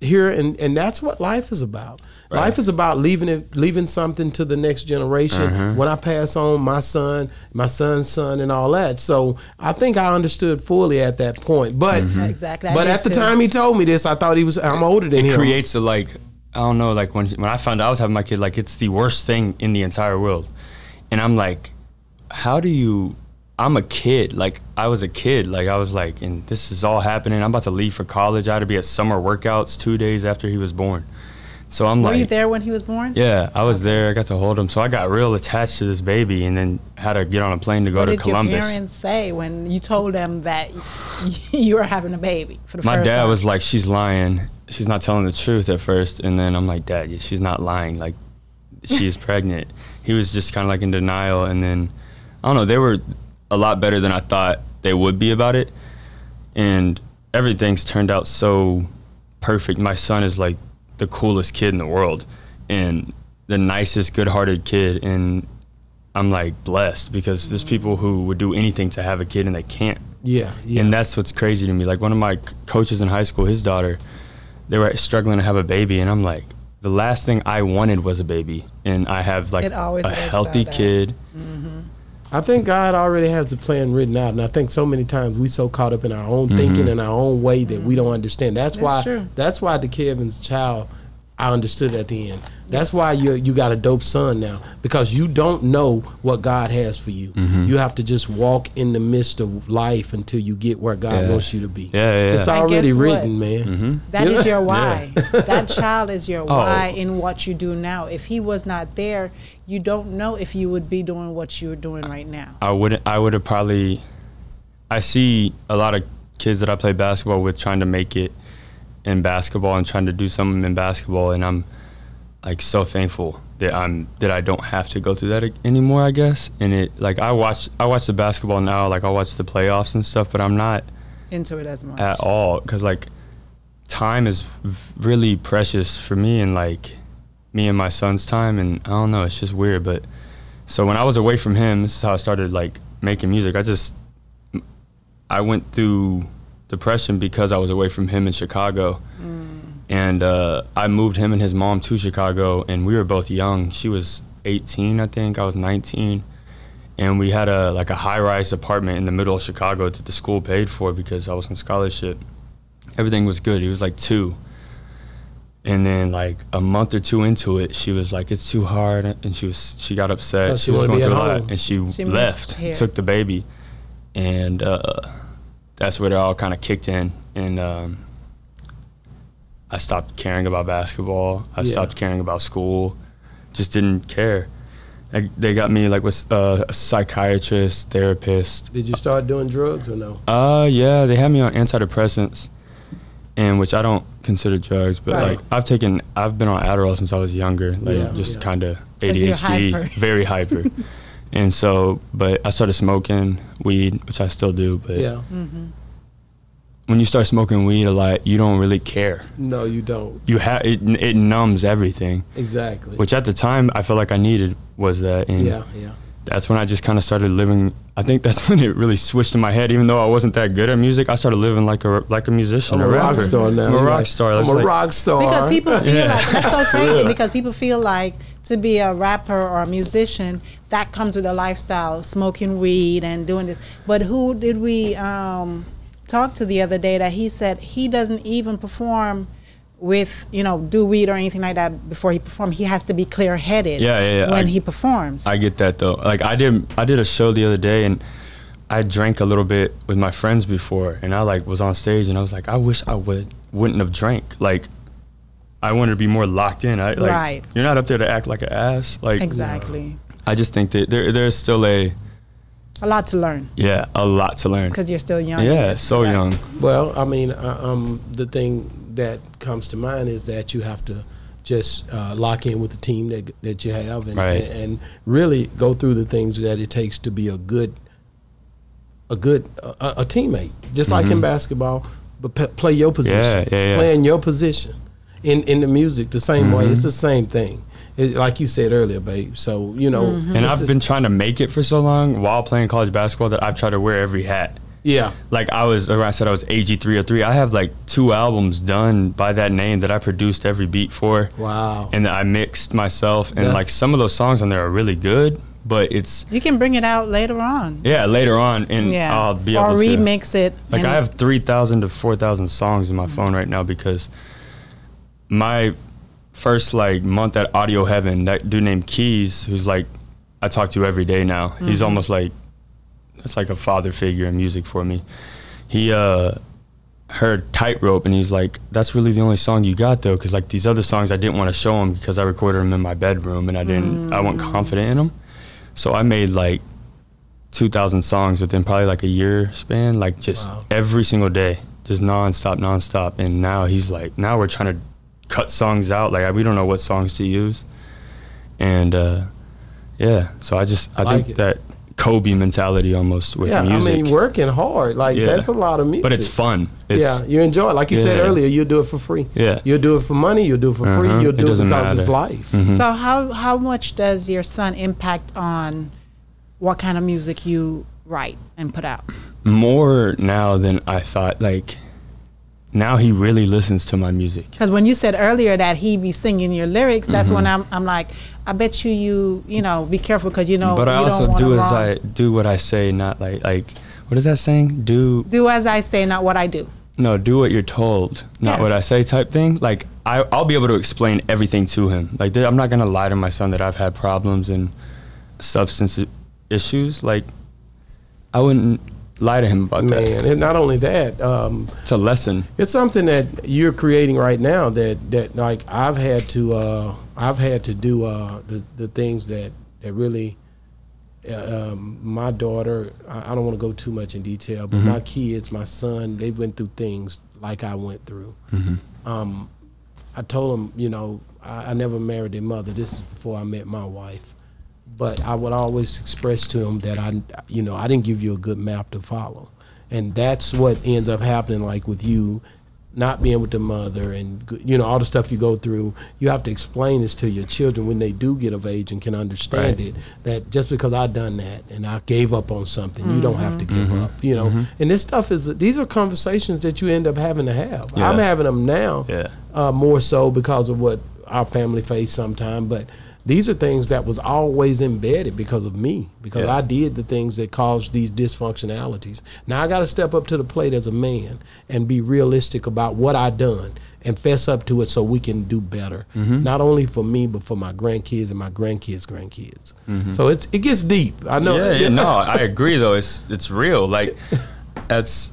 here, and and that's what life is about. Right. Life is about leaving it, leaving something to the next generation. Uh-huh. When I pass on, my son, my son's son, and all that. So I think I understood fully at that point. But Mm-hmm. Exactly. I but at the too. time he told me this, I thought he was. I'm older than him. creates a like I don't know like when when I found out I was having my kid like it's the worst thing in the entire world, and I'm like, how do you? I'm a kid like I was a kid like I was like and this is all happening. I'm about to leave for college. I had to be at summer workouts two days after he was born. So I'm Were like, Were you there when he was born? yeah, I was there. I got to hold him. So I got real attached to this baby, and then had to get on a plane to go What to did your parents say when you told them that [laughs] you were having a baby for the My first dad time? was like, "She's lying. She's not telling the truth at first. And then I'm like, "Dad, she's not lying. Like, [laughs] she's pregnant." He was just kind of like in denial. And then I don't know. They were a lot better than I thought they would be about it. And everything's turned out so perfect. My son is like the coolest kid in the world, and the nicest, good-hearted kid. And I'm like blessed because there's people who would do anything to have a kid and they can't. Yeah, yeah. And that's what's crazy to me. Like one of my c- coaches in high school, his daughter, they were struggling to have a baby, and I'm like, the last thing I wanted was a baby, and I have like a works healthy out that. Kid. I think God already has the plan written out, and I think so many times we so caught up in our own mm-hmm. thinking and our own way that we don't understand. That's, That's why. true. That's why the Kevin's child, I understood at the end. That's why you you got a dope son now because you don't know what God has for you. Mm-hmm. You have to just walk in the midst of life until you get where God Yeah. wants you to be. Yeah, yeah, It's already guess what? written, man. Mm-hmm. That You is know? your why. [laughs] that child is your Oh. why in what you do now. If he was not there, you don't know if you would be doing what you're doing right now. I wouldn't. I would have probably. I see a lot of kids that I play basketball with trying to make it in basketball and trying to do something in basketball, and I'm like so thankful that I'm that I don't have to go through that anymore. I guess, and it like I watch I watch the basketball now, like I watch the playoffs and stuff, but I'm not Into it as much. at all because like time is v- really precious for me and like me and my son's time and i don't know it's just weird but so when i was away from him this is how i started like making music. I just i went through depression because i was away from him in chicago. And uh, i moved him and his mom to chicago and we were both young. She was 18 i think i was 19 and we had a like a high-rise apartment in the middle of Chicago that the school paid for because I was on scholarship. Everything was good. He was like two, and then like a month or two into it, she was like, "It's too hard," and she was she got upset. Oh, she, she was going through a lot, and she, She left, took the baby, and uh, that's where it all kind of kicked in, and um, I stopped caring about basketball. I Yeah. stopped caring about school. Just didn't care. Like, they got me like with uh, a psychiatrist, therapist. Did you start doing drugs or no? Uh, yeah, they had me on antidepressants, and which I don't consider drugs, but Right. like I've taken, I've been on Adderall since I was younger, like Yeah, just yeah. kind of ADHD, hyper. [laughs] very hyper, [laughs] and so, but I started smoking weed, which I still do, but Yeah. Mm-hmm. when you start smoking weed a lot, you don't really care. No, you don't. You have it, it numbs everything, Exactly. which at the time I felt like I needed was that, and yeah, yeah. That's when I just kind of started living. I think that's [laughs] when it really switched in my head. Even though I wasn't that good at music, I started living like a like a musician, I'm a, rock rapper. star now. I'm a rock like, star. I'm a like- rock star. Because people feel [laughs] Yeah. like that's so crazy. real. Because people feel like to be a rapper or a musician, that comes with a lifestyle, smoking weed and doing this. But who did we um, talk to the other day that he said he doesn't even perform with you know do weed or anything like that before he perform. He has to be clear headed Yeah, yeah, yeah. when I- he performs. I get that though. Like I did, I did a show the other day, and I drank a little bit with my friends before, and I like was on stage, and I was like, I wish I would wouldn't have drank. Like I wanted to be more locked in. I like Right. you're not up there to act like an ass. Like exactly. I just think that there there's still a A lot to learn yeah a lot to learn. because you're still young. Yeah, so Right. young. Well, I mean, uh, um, the thing that comes to mind is that you have to just uh, lock in with the team that that you have, and, Right. and and really go through the things that it takes to be a good a good a, a teammate. Just like in basketball, but p- play your position, Mm-hmm. yeah, yeah. play in your position. In in the music, the same way. Mm-hmm. It's the same thing. It, like you said earlier, babe. So you know, Mm-hmm. And I've just- been trying to make it for so long while playing college basketball that I've tried to wear every hat. Yeah. Like I was, when I said I was AG303, I have like two albums done by that name that I produced every beat for. Wow. And that I mixed myself. And That's- like some of those songs on there are really good, but it's, You can bring it out later on. yeah, later on. And Yeah. I'll be or able to. remix it. Like I have 3,000 to 4,000 songs in my phone right now because my first like month at Audio Heaven, that dude named Keys, who's like I talk to every day now. Mm-hmm. He's almost like it's like a father figure in music for me. He uh heard Tightrope, and he's like, "That's really the only song you got, though, because like these other songs, I didn't want to show him because I recorded them in my bedroom, and I didn't, I wasn't confident in them. So I made like 2,000 songs within probably like a year span, like just Wow. every single day, just nonstop, nonstop. And now he's like, now we're trying to cut songs out, like we don't know what songs to use, and uh, yeah. So I just, I, I like think it. that Kobe mentality almost with yeah, music. I mean, working hard like Yeah. that's a lot of music. but it's fun. It's, yeah, you enjoy it. Like you said earlier, you'll do it for free. Yeah. You'll do it for money. You'll do it for free. Uh-huh. You'll It do it, doesn't because it's matter. life. Mhm. So how how much does your son impact on what kind of music you write and put out? more now than I thought. Like now he really listens to my music. Because when you said earlier that he be singing your lyrics, that's when mm-hmm. I'm I'm like, I bet you you you know be careful because you know. but I also do as wrong- I do what I say, not like like what is that saying? Do do as I say, not what I do. no, do what you're told, not what I say type thing. Like I I'll be able to explain everything to him. Like I'm not gonna lie to my son that I've had problems and substance issues. Like I wouldn't lie to him about Man, that. and not only that, um, It's a lesson. it's something that you're creating right now that that like I've had to uh, I've had to do uh, the the things that that really uh, um, my daughter I, I don't want to go too much in detail but my kids my son they went through things like I went through. Um, I told them you know I, I never married their mother. This is before I met my wife but I would always express to him that I, you know, I didn't give you a good map to follow, and that's what ends up happening. Like with you, not being with the mother, and you know all the stuff you go through. You have to explain this to your children when they do get of age and can understand Right. it. That just because I done that and I gave up on something, you don't have to mm-hmm. give mm-hmm. up. You know, mm-hmm. and this stuff is these are conversations that you end up having to have. Yeah. I'm having them now Yeah. uh, more so because of what our family faced sometime. But these are things that was always embedded because of me, because Yeah. I did the things that caused these dysfunctionalities. Now I got to step up to the plate as a man and be realistic about what I done and fess up to it so we can do better. Mm-hmm. Not only for me, but for my grandkids and my grandkids' grandkids. So it's it gets deep. I know. Mm-hmm. Yeah, yeah, [laughs] no, I agree though. It's it's real. Like [laughs] that's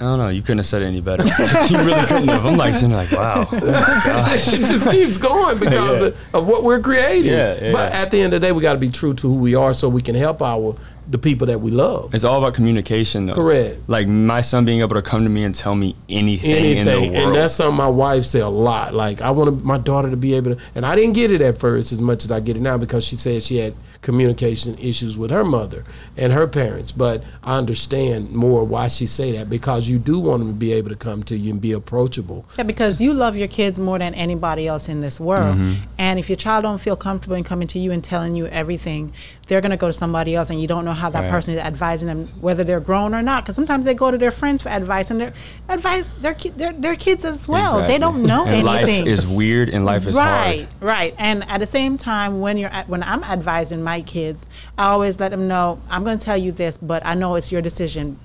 I don't know. You couldn't have said it any better. [laughs] you really couldn't have. I'm like sitting like, wow. Oh my [laughs] gosh. it just keeps going [laughs] because Yeah. of, of what we're creating. Yeah, yeah. But at the end of the day, we got to be true to who we are so we can help our the people that we love. It's all about communication, though. Correct. Like my son being able to come to me and tell me anything, in the Anything, world. and that's something my wife said a lot. Like I want my daughter to be able to, and I didn't get it at first as much as I get it now because she said she had communication issues with her mother and her parents. But I understand more why she say that because you do want them to be able to come to you and be approachable. Yeah, because you love your kids more than anybody else in this world. Mm-hmm. And if your child don't feel comfortable in coming to you and telling you everything, they're going to go to somebody else and you don't know how that Right. person is advising them whether they're grown or not because sometimes they go to their friends for advice and their advice their ki- they're, they're kids as well. They don't know and anything. life is weird and life is right, hard. right. And at the same time, when you're at, when I'm advising my kids, I always let them know I'm going to tell you this, but I know it's your decision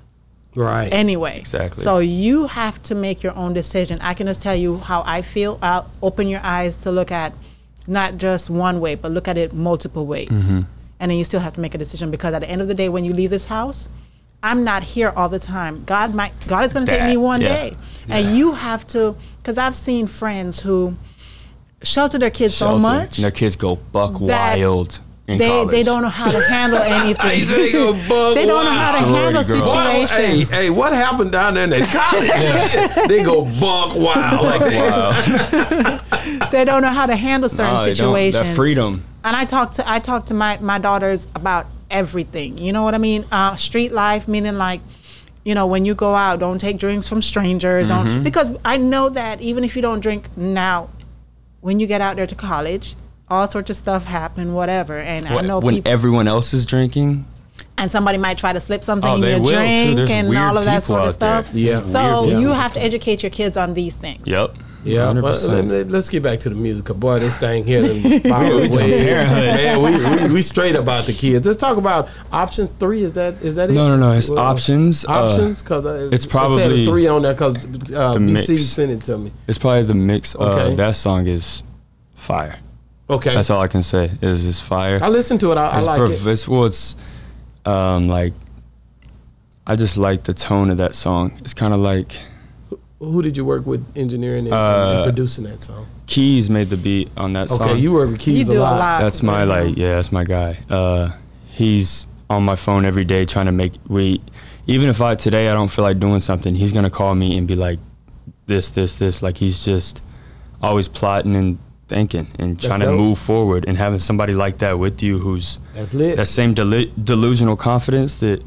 Right. anyway. Exactly. So you have to make your own decision. I can just tell you how I feel. I'll open your eyes to look at not just one way, but look at it multiple ways. Mm-hmm. And then you still have to make a decision because at the end of the day, when you leave this house, I'm not here all the time. God might God is going to take me one yeah. day, and you have to. Because I've seen friends who shelter their kids so much And their kids go buck wild in they college. they don't know how to handle [laughs] anything. They [laughs] they don't know how to handle. Well, hey, situations. hey, what happened down there in that college? [laughs] they go buck wild. Like Wow. They don't know how to handle certain No, situations. That freedom. And I talk to I talk to my my daughters about everything. You know what I mean? Uh, street life, meaning like, you know, when you go out, don't take drinks from strangers. Mm-hmm. Don't because I know that even if you don't drink now, when you get out there to college, all sorts of stuff happen, whatever. And I know when people, everyone else is drinking, and somebody might try to slip something Oh, in your will, drink and all of that sort of out there. stuff. Yeah. So Weird you have to educate your kids on these things. yep. Yeah, but 100%. let, us get back to the music. 'cause Boy, this thing here done [laughs] powered we way- parenthood. Man, we, we, we straight about the kids. Let's talk about options three. Is that is that it? No, no, no. It's Well, options. uh, Options, because uh, it's it said probably three on there because uh, the BC mix. sent it to me. It's probably the mix. Okay. Uh, that song is fire. Okay, That's all I can say. Is just fire. I listened to it. I, I like perf- it. It's well, it's um like I just like the tone of that song. It's kind of like Who did you work with engineering and, and Uh, producing that song? Keys made the beat on that Okay, song. you work with Keys You do a a lot. lot. That's my like yeah, that's my guy. Uh, he's on my phone every day trying to make we. Even if I today I don't feel like doing something, he's gonna call me and be like, this, this, this. Like he's just always plotting and thinking and trying to move forward. And having somebody like that with you who's That's lit. that same delu- delusional confidence that.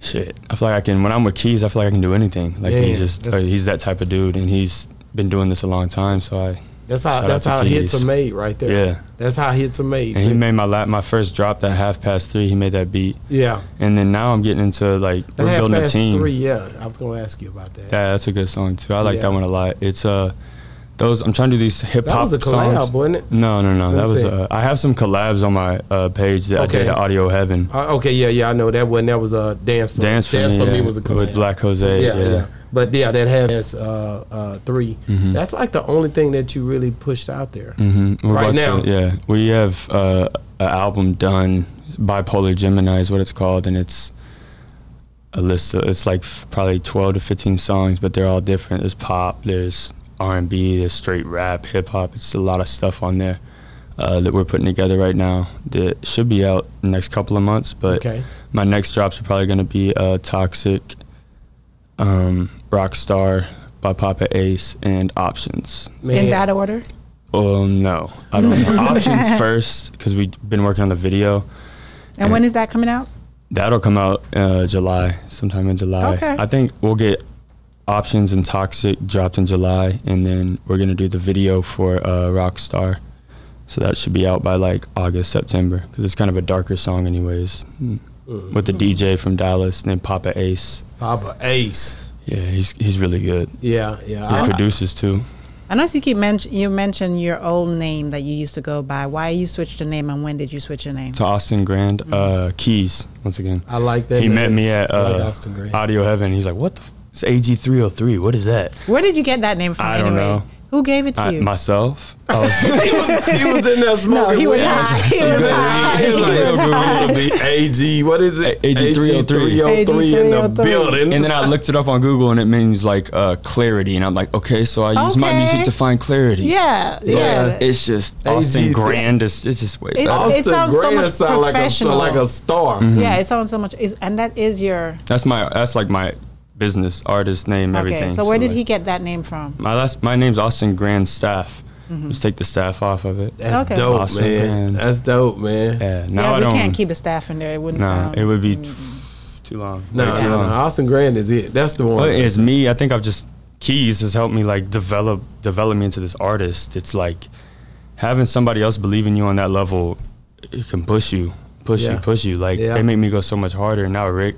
Shit, I feel like I can. When I'm with Keys, I feel like I can do anything. Like Yeah, he's just, that's- he's that type of dude, and he's been doing this a long time. So I, that's how that's how hits Keys. are made right there. Yeah. That's how hits are made. and he made my lap, my first drop that half past three. He made that beat, yeah. and then now I'm getting into like That we're Half building a Past team. Three, yeah. I was gonna ask you about that. Yeah, that's a good song too. I like Yeah. that one a lot. It's uh, those I'm trying to do these hip That hop was a collab, songs. wasn't it? No, no, no. That was saying. uh, I have some collabs on my uh, page that Okay. I did at Audio Heaven. Uh, okay, yeah, yeah, I know that one. That was a dance for Dance for me, yeah, was a collab. with Black Jose. yeah, Yeah, yeah. But yeah, that has uh, uh, 3 Mhm. That's like the only thing that you really pushed out there. hmm Right now. to- yeah, we have uh, an album done. Bipolar Gemini is what it's called, and it's a list. Of, it's like f- probably 12 to 15 songs, but they're all different. There's pop, there's R&B, there's straight rap, hip hop. It's a lot of stuff on there uh, that we're putting together right now. That should be out in the next couple of months. But okay. my next drops are probably going to be uh, Toxic, um, Rockstar by Papa Ace, and Options. Man, In that order? Um, no, I don't know. [laughs] Options first because we've been working on the video. And when is that coming out? That'll come out uh, July, sometime in July. Okay. I think we'll get Options and Toxic dropped in July, and then we're gonna do the video for uh, Rockstar. So that should be out by like August, September, because it's kind of a darker song, anyways. Mm. With the DJ from Dallas named Papa Ace. Papa Ace. Yeah, he's he's really good. Yeah, yeah. He I- produces too. I know you keep mention you mentioned your old name that you used to go by. Why you switched your name and when did you switch your name? To Austin Grand, uh, Keys once again. I like that. he met me at I like uh, Austin Gray. Audio Heaven. He's like, "What the? F- it's AG three hundred three. What is that?" Where did you get that name from I don't anyway? know. Who gave it to I, you? myself. [laughs] I was, he, was, he was in there smoking. he was high. He He was was high. He was He like, was high. "It'll be AG. What is it? AG 303. 303 in the building. and then I looked it up on Google, and it means like uh, clarity. And I'm like, okay, so I use my music to find clarity. yeah, yeah. It's just AG Austin 3. Grand. It's, it's just way It- better. Austin sounds so much sound like a like a star. Mm-hmm. yeah, it sounds so much. Is, and that is your that's my that's like my business artist name. Everything. okay. So where did like, he get that name from? My last my name's Austin Grandstaff. Mm-hmm. Just take the staff off of it. That's Okay. dope, Austin man. Grant. That's dope, man. Yeah. Now yeah, I we don't. can't keep a staff in there. It wouldn't no, sound. it would be too long. No, way too no, no. long. Austin Grand is it. That's the one. Well, it's me. I think I've just keys has helped me like develop develop me into this artist. It's like having somebody else believe in you on that level. It can push you, push Yeah. you, push you. Like Yeah. they make me go so much harder. And now Rick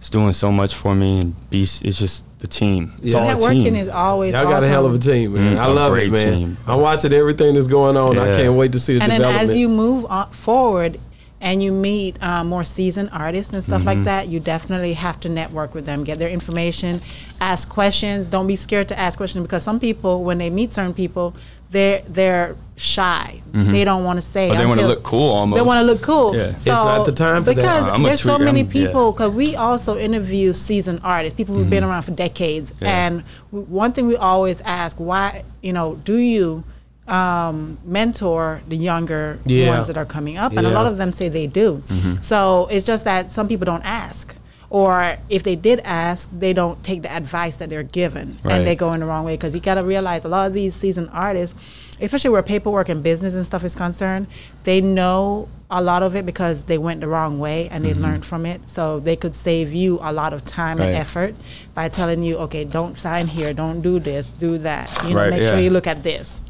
is doing so much for me, and Beast. It's just the team. It's Yeah. all a Networking team. is always Y'all got a hell of a team, man. Mm, I a love it, man. team. I'm watching everything that's going on. I can't wait to see the and then development. as you move forward and you meet uh, more seasoned artists and stuff Mm-hmm. like that, you definitely have to network with them, get their information, ask questions. Don't be scared to ask questions because some people, when they meet certain people, they're they're shy. They don't want to say. But Mm-hmm. they want to look cool almost. They want to look cool. Yeah. So, It's not the time for because I'm there's so many I'm- people. Because we also interview seasoned artists, people who've been around for decades. Mm-hmm. Yeah. And w- one thing we always ask, why you know, do you um, mentor the younger Yeah. ones that are coming up? And a lot of them say they do. Mm-hmm. So it's just that some people don't ask. Or if they did ask, they don't take the advice that they're given, Right. and they go in the wrong way. Because you got to realize a lot of these seasoned artists, especially where paperwork and business and stuff is concerned, they know a lot of it because they went the wrong way and they learned from it. So they could save you a lot of time and Mm-hmm. Effort by telling you, okay, don't sign here, don't do this, do that. You know, Right, make sure yeah. Mm-hmm. you look at this.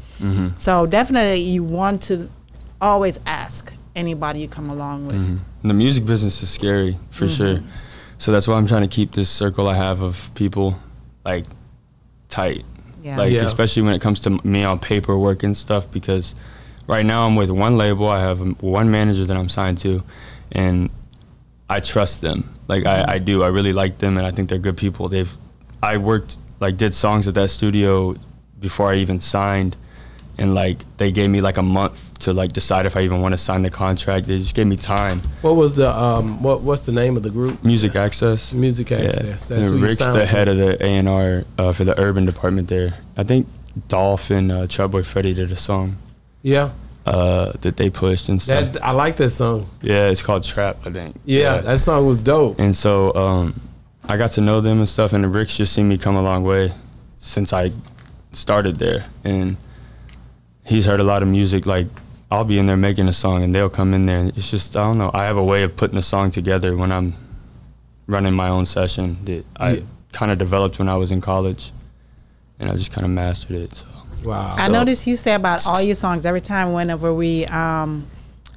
So definitely, you want to always ask anybody you come along with. And the music business is scary for Mm-hmm. sure. So that's why I'm trying to keep this circle I have of people like tight. Yeah. Like Yeah. especially when it comes to me on paperwork and stuff because right now I'm with one label. I have one manager that I'm signed to, and I trust them. Like I, I do. I really like them, and I think they're good people. They've I worked like did songs at that studio before I even signed, and like they gave me like a month to like decide if I even want to sign the contract. They just gave me time. What was the um? What what's the name of the group? Music Access. Music Access. That's who and Rick's the head of the A and R uh, for the urban department there. I think Dolph and uh, Trouble Freddie did a song Yeah, uh, that they pushed and stuff. that I like that song. yeah, it's called Trap, I think. Yeah, that song was dope. And so um, I got to know them and stuff, and Rick's just seen me come a long way since I started there. And he's heard a lot of music. Like I'll be in there making a song, and they'll come in there. And it's just I don't know. I have a way of putting a song together when I'm running my own session that I Yeah. kind of developed when I was in college, and I just kind of mastered it. So Wow. I So- noticed you say about all your songs every time whenever we um,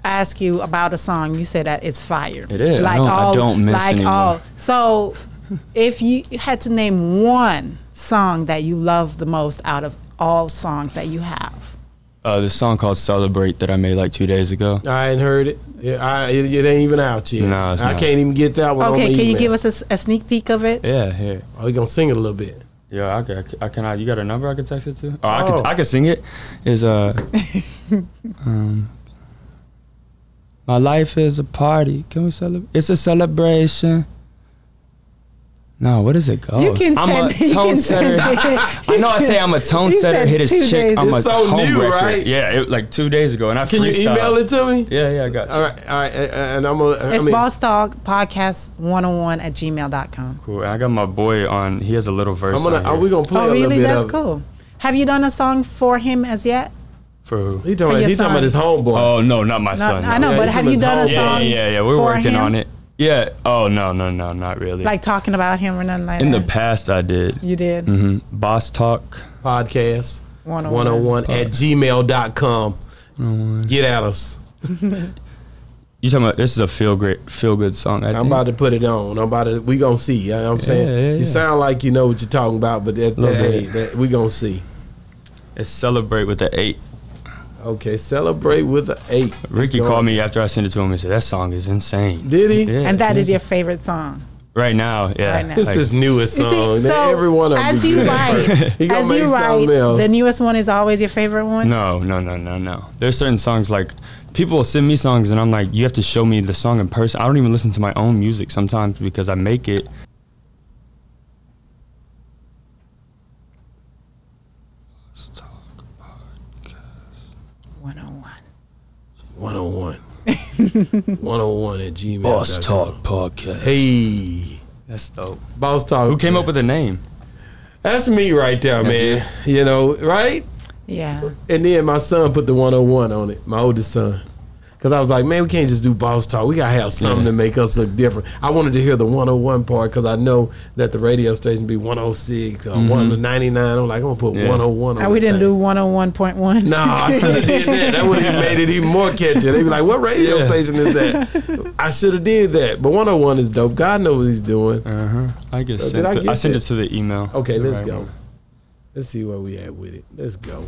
ask you about a song, you say that it's fire. It is. I don't- I don't miss like anymore. all. So, if you had to name one song that you love the most out of all songs that you have, uh, this song called "Celebrate" that I made like two days ago. I ain't heard it. Yeah, I, it, it ain't even out yet. No, it's I not. can't even get that one. on okay, my can you give us a sneak peek of it? Yeah, here. Oh, you gonna sing it a little bit? Yeah, I can. I can. I, you got a number I can text it to? Oh, I Oh. could. I could sing it. Is uh, [laughs] um, my life is a party. Can we celebrate? It's a celebration. No, what does it go? You can I'm send. a tone can setter. [laughs] I know I say I'm a tone You setter. Hit his chick. days. I'm a It's so home new, wrecker. right? Yeah, it, like two days ago, and I Can you email it to me? Yeah, yeah, I got you. All right, all right, a- a- and I'm gonna. I It's mean, Boss Talk Podcast 101 at gmail.com. Cool. And I got my boy on. He has a little verse. I'm gonna. on Are we gonna play Oh, a little really? bit That's of? it? cool. Have you done a song for him as yet? for who? He For talking. your He talking about his son. homeboy. Oh no, not my No, son. I know, Yeah, but have you his done a song? Yeah, yeah, yeah. We're working him? on it. Yeah. Oh no, no, no, not really. Like talking about him or nothing like that. in the past, I did. you did? hmm Boss talk. Podcast 101. 101 at gmail.com. Get at us. [laughs] You talking about this is a feel great, feel good song. I I'm think. about to put it on. I'm about to. We gonna see. You know what I'm saying Yeah, yeah, you sound like you know what you're talking about, but that, Little that, bit. that we gonna see. It's celebrate with the eight. Okay, celebrate with the eight. Ricky called me after I sent it to him and said that song is insane. Did he? Yeah, And that is your favorite song. right now. Yeah. Right now. This Like, is newest You see, song. so Every one of them. as be you write, [laughs] as you write, the newest one is always your favorite one. no, no, no, no, no. There's certain songs like people will send me songs and I'm like, you have to show me the song in person. I don't even listen to my own music sometimes because I make it. One on one. 101. [laughs] 101 at gmail. Boss Talk Podcast. Hey, That's dope. Boss Talk. Who came up with the name? That's me right there, That's man. You know, right? Yeah. And then my son put the 101 on it, my oldest son. Because I was like, man, we can't just do boss talk. We got to have something Yeah. to make us look different. I wanted to hear the 101 part because I know that the radio station be 106 or 199. I'm like, I'm going to put Yeah. 101 on we didn't thing. do 101.1. No, I should have did that. That would have made it even more catchy. They'd be like, "What radio Yeah. station is that?" I should have did that. But 101 is dope. God knows what He's doing. Uh huh. I get Uh, did sent. I the- get I sent it to the email. Okay, let's Right. go. Let's see where we at with it. Let's go.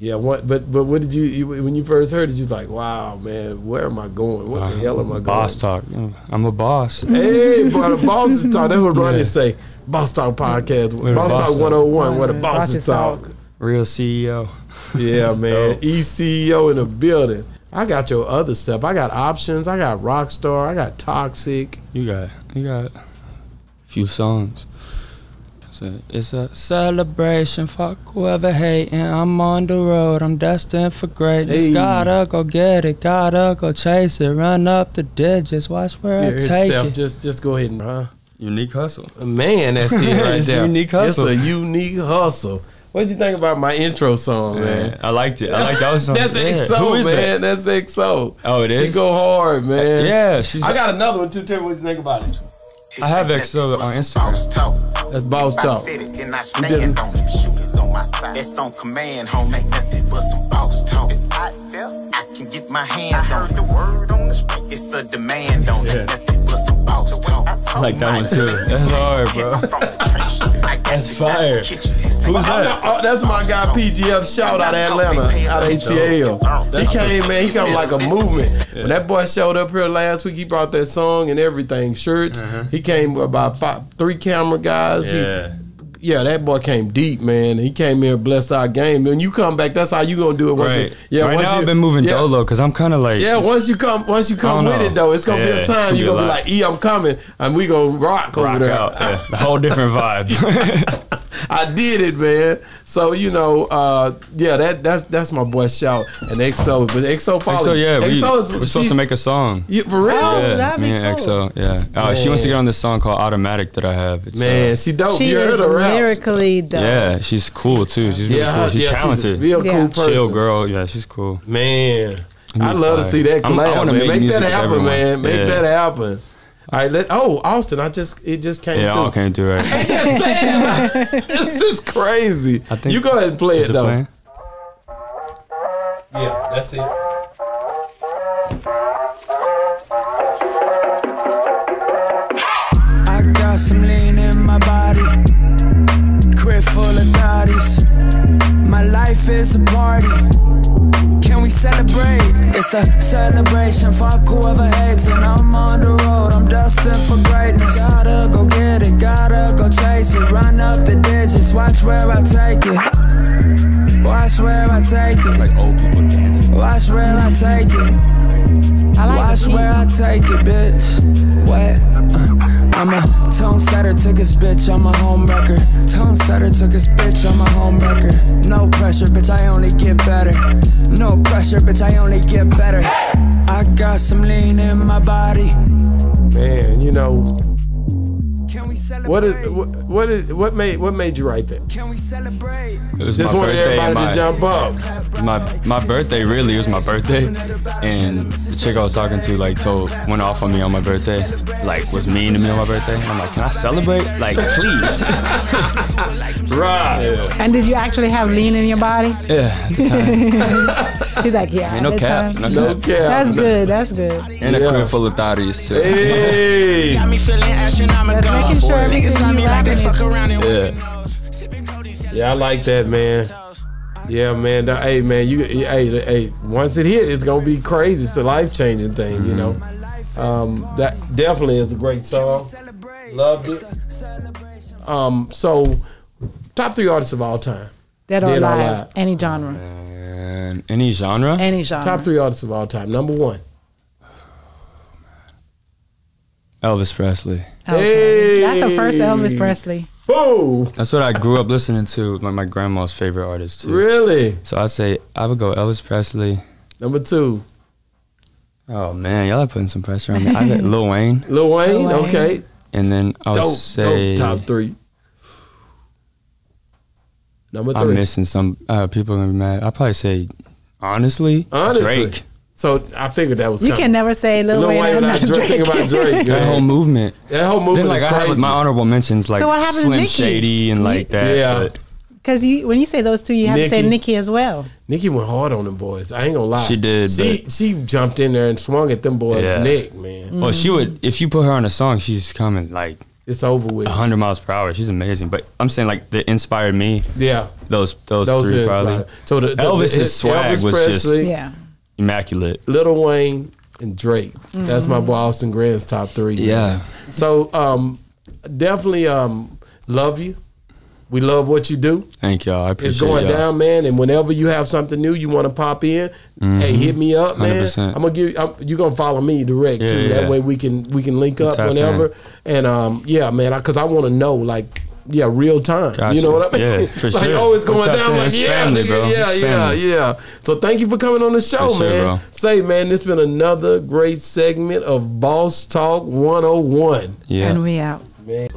Yeah, what? But but what did you, you when you first heard it? You was like, "Wow, man, where am I going? What the uh, hell am I going?" Boss talk. I'm a boss. Hey, bro, the bosses talk. That's what Ronnie Yeah. say. Boss Talk podcast. Where the Boss boss Talk talk. 101. Where the Bosses bosses talk. talk. Real E CEO. Yeah, man. dope. ECEO in the building. I got your other stuff. I got options. I got Rockstar. I got Toxic. You got you got a few songs. So it's a celebration. Fuck whoever hating. I'm on the road. I'm destined for greatness. Hey. Gotta go get it. Gotta go chase it. Run up the digits. Watch where Here, I here, take Steph, it. just just go ahead and huh? Unique hustle. Man, that's it right It's [laughs] there. unique hustle. It's a unique hustle. What'd you think about my intro song, man? I liked it. I liked that was song. [laughs] That's yeah. XO, Who is man. that? That's XO. Oh, it She is? go hard, man. Yeah, she's. I got another one too. Tell me what you think about it. I have XO on Instagram. That's Boss Talk. said it, then I didn't- stand on them. Shooters on my side. That's on command, homie. Ain't nothing but some boss talk. It's out there. I can get my hands on the word on the street. It's a demand on it. I like that one too. That's hard, bro. I'm from the trench. I got That's this out the fire. Who's that? oh, that's my guy PGF. Shout out of Atlanta, out of ATL. He came, man. He come like a movement. When that boy showed up here last week, he brought that song and everything, shirts. Uh-huh. He came with about five, three camera guys. He- Yeah. yeah, that boy came deep, man. He came here, blessed our game. When you come back, that's how you gonna do it. Once Right. You, yeah, right once now you, I've been moving yeah, dolo because I'm kind of like Yeah, once you come, once you come with know. it though, it's gonna be a it's time you be a gonna be like, "E, I'm coming," and we gonna rock, over rock there. out. Yeah, a whole [laughs] different vibe. [laughs] I did it, man. So you know, uh, yeah, that that's that's my boy shout and EXO, but EXO probably so yeah, we, EXO is we're supposed to make a song. you, for real. Oh, yeah, me and cool. EXO. Yeah, uh, she wants to get on this song called "Automatic" that I have. It's, Man, uh, she dope. She you heard is her rap. Lyrically dope. yeah, she's cool too. She's really Yeah, cool. She's yeah, talented. She's a real Yeah. cool person. Chill girl. Yeah, she's cool. Man, I'd be love to see that I'm- I collab. wanna man. make Make, that happen, everyone. man. Make Yeah. that happen. All right, let. Oh, Austin, I just it just came Yeah, through. all came through right. Yes, [laughs] this is crazy. I think- you go ahead and play it it though. playing? Yeah, that's it. Crib full of thotties. My life is a party. Can we celebrate? It's a celebration. Fuck whoever hates, and I'm on the road. I'm destined for greatness. Gotta go get it, gotta go chase it. Run up the digits, watch where I take it. Watch where I take it. Like old people dancing. Watch where I take it. I like Watch where I take it, bitch. What? Uh, I'm a tone setter, took his bitch, I'm a home wrecker. Tone setter, took his bitch, I'm a home wrecker. No pressure, bitch, I only get better. No pressure, bitch, I only get better. I got some lean in my body. Man, you know? What is what, what is what made what made you write that? Can we celebrate? It was Just my wanted birthday. and everybody my, to jump up. my my birthday really it was my birthday and the chick I was talking to like told went off on me on my birthday like was mean to me on my birthday I'm like can I celebrate like please [laughs] Right. And did you actually have lean in your body? yeah at the time. [laughs] He's like, yeah. Ain't no that cap time. no No cap cap. That's good. That's good. and a Yeah. crib full of thotties too Hey. [laughs] Got me feeling astronomical. Just making sure Niggas everything me like they fuck around and yeah Yeah, I like that, man. Yeah, man. That, hey, man. You, hey, hey. Once it hit, it's gonna be crazy. It's a life changing thing, you know. Um, that definitely is a great song. Loved it. Um, so top three artists of all time. Dead or Dead or alive, alive. any genre, and any genre any genre. Top three artists of all time. Number one. Elvis Presley Okay. That's the first Elvis Presley. Boom. that's what I grew up listening to like my grandma's favorite artist too Really? so I'd say I would go Elvis Presley Number two. oh man y'all are putting some pressure on me I got [laughs] Lil Wayne Lil Wayne. Wayne. Okay. and then I would Dope. say dope. Top three. Number 3 I'm missing some. Uh, people are gonna be mad. I'll probably say, honestly, Honestly. Drake. So I figured that was You coming. can never say Lil, Lil Wayne, Wayne and without not Drake. Think Drake. about Drake. That man. whole movement. That whole movement Then like is I crazy. have my honorable mentions like So what happened to Slim Shady and like that. Yeah. but Because you, when you say those two, you have to say Nicki. Nicki as well. Nicki went hard on them boys. I ain't gonna lie. She did, She she jumped in there and swung at them boys' Yeah. neck, man. Well, she would if you put her on a song, she's coming like It's over with. 100 miles per hour. She's amazing. But I'm saying like that inspired me. Yeah, Those those, those three probably. like- So the, the Elvis's the- swag Elvis was just- Yeah. Immaculate. Lil Wayne, and Drake. That's my boy Austin Grand's top three. man. Yeah. So um, definitely um, love you. We love what you do. Thank y'all. I appreciate it. It's going y'all. down, man. And whenever you have something new you want to pop in, hey, hit me up, man. 100%. I'm gonna give. I'm, you gonna follow me direct Yeah, too. yeah, That way we can we can link up tap whenever. And um, yeah, man, because I, want to know like. Yeah, real time. You know what I mean? Yeah, for [laughs] like, sure. oh, it's going What's down. there? Like, yeah, family, nigga, bro. yeah, It's yeah, family. yeah. So thank you for coming on the show, For sure, man. bro. Say, man, this been another great segment of Boss Talk 101. Yeah. And we out. Man.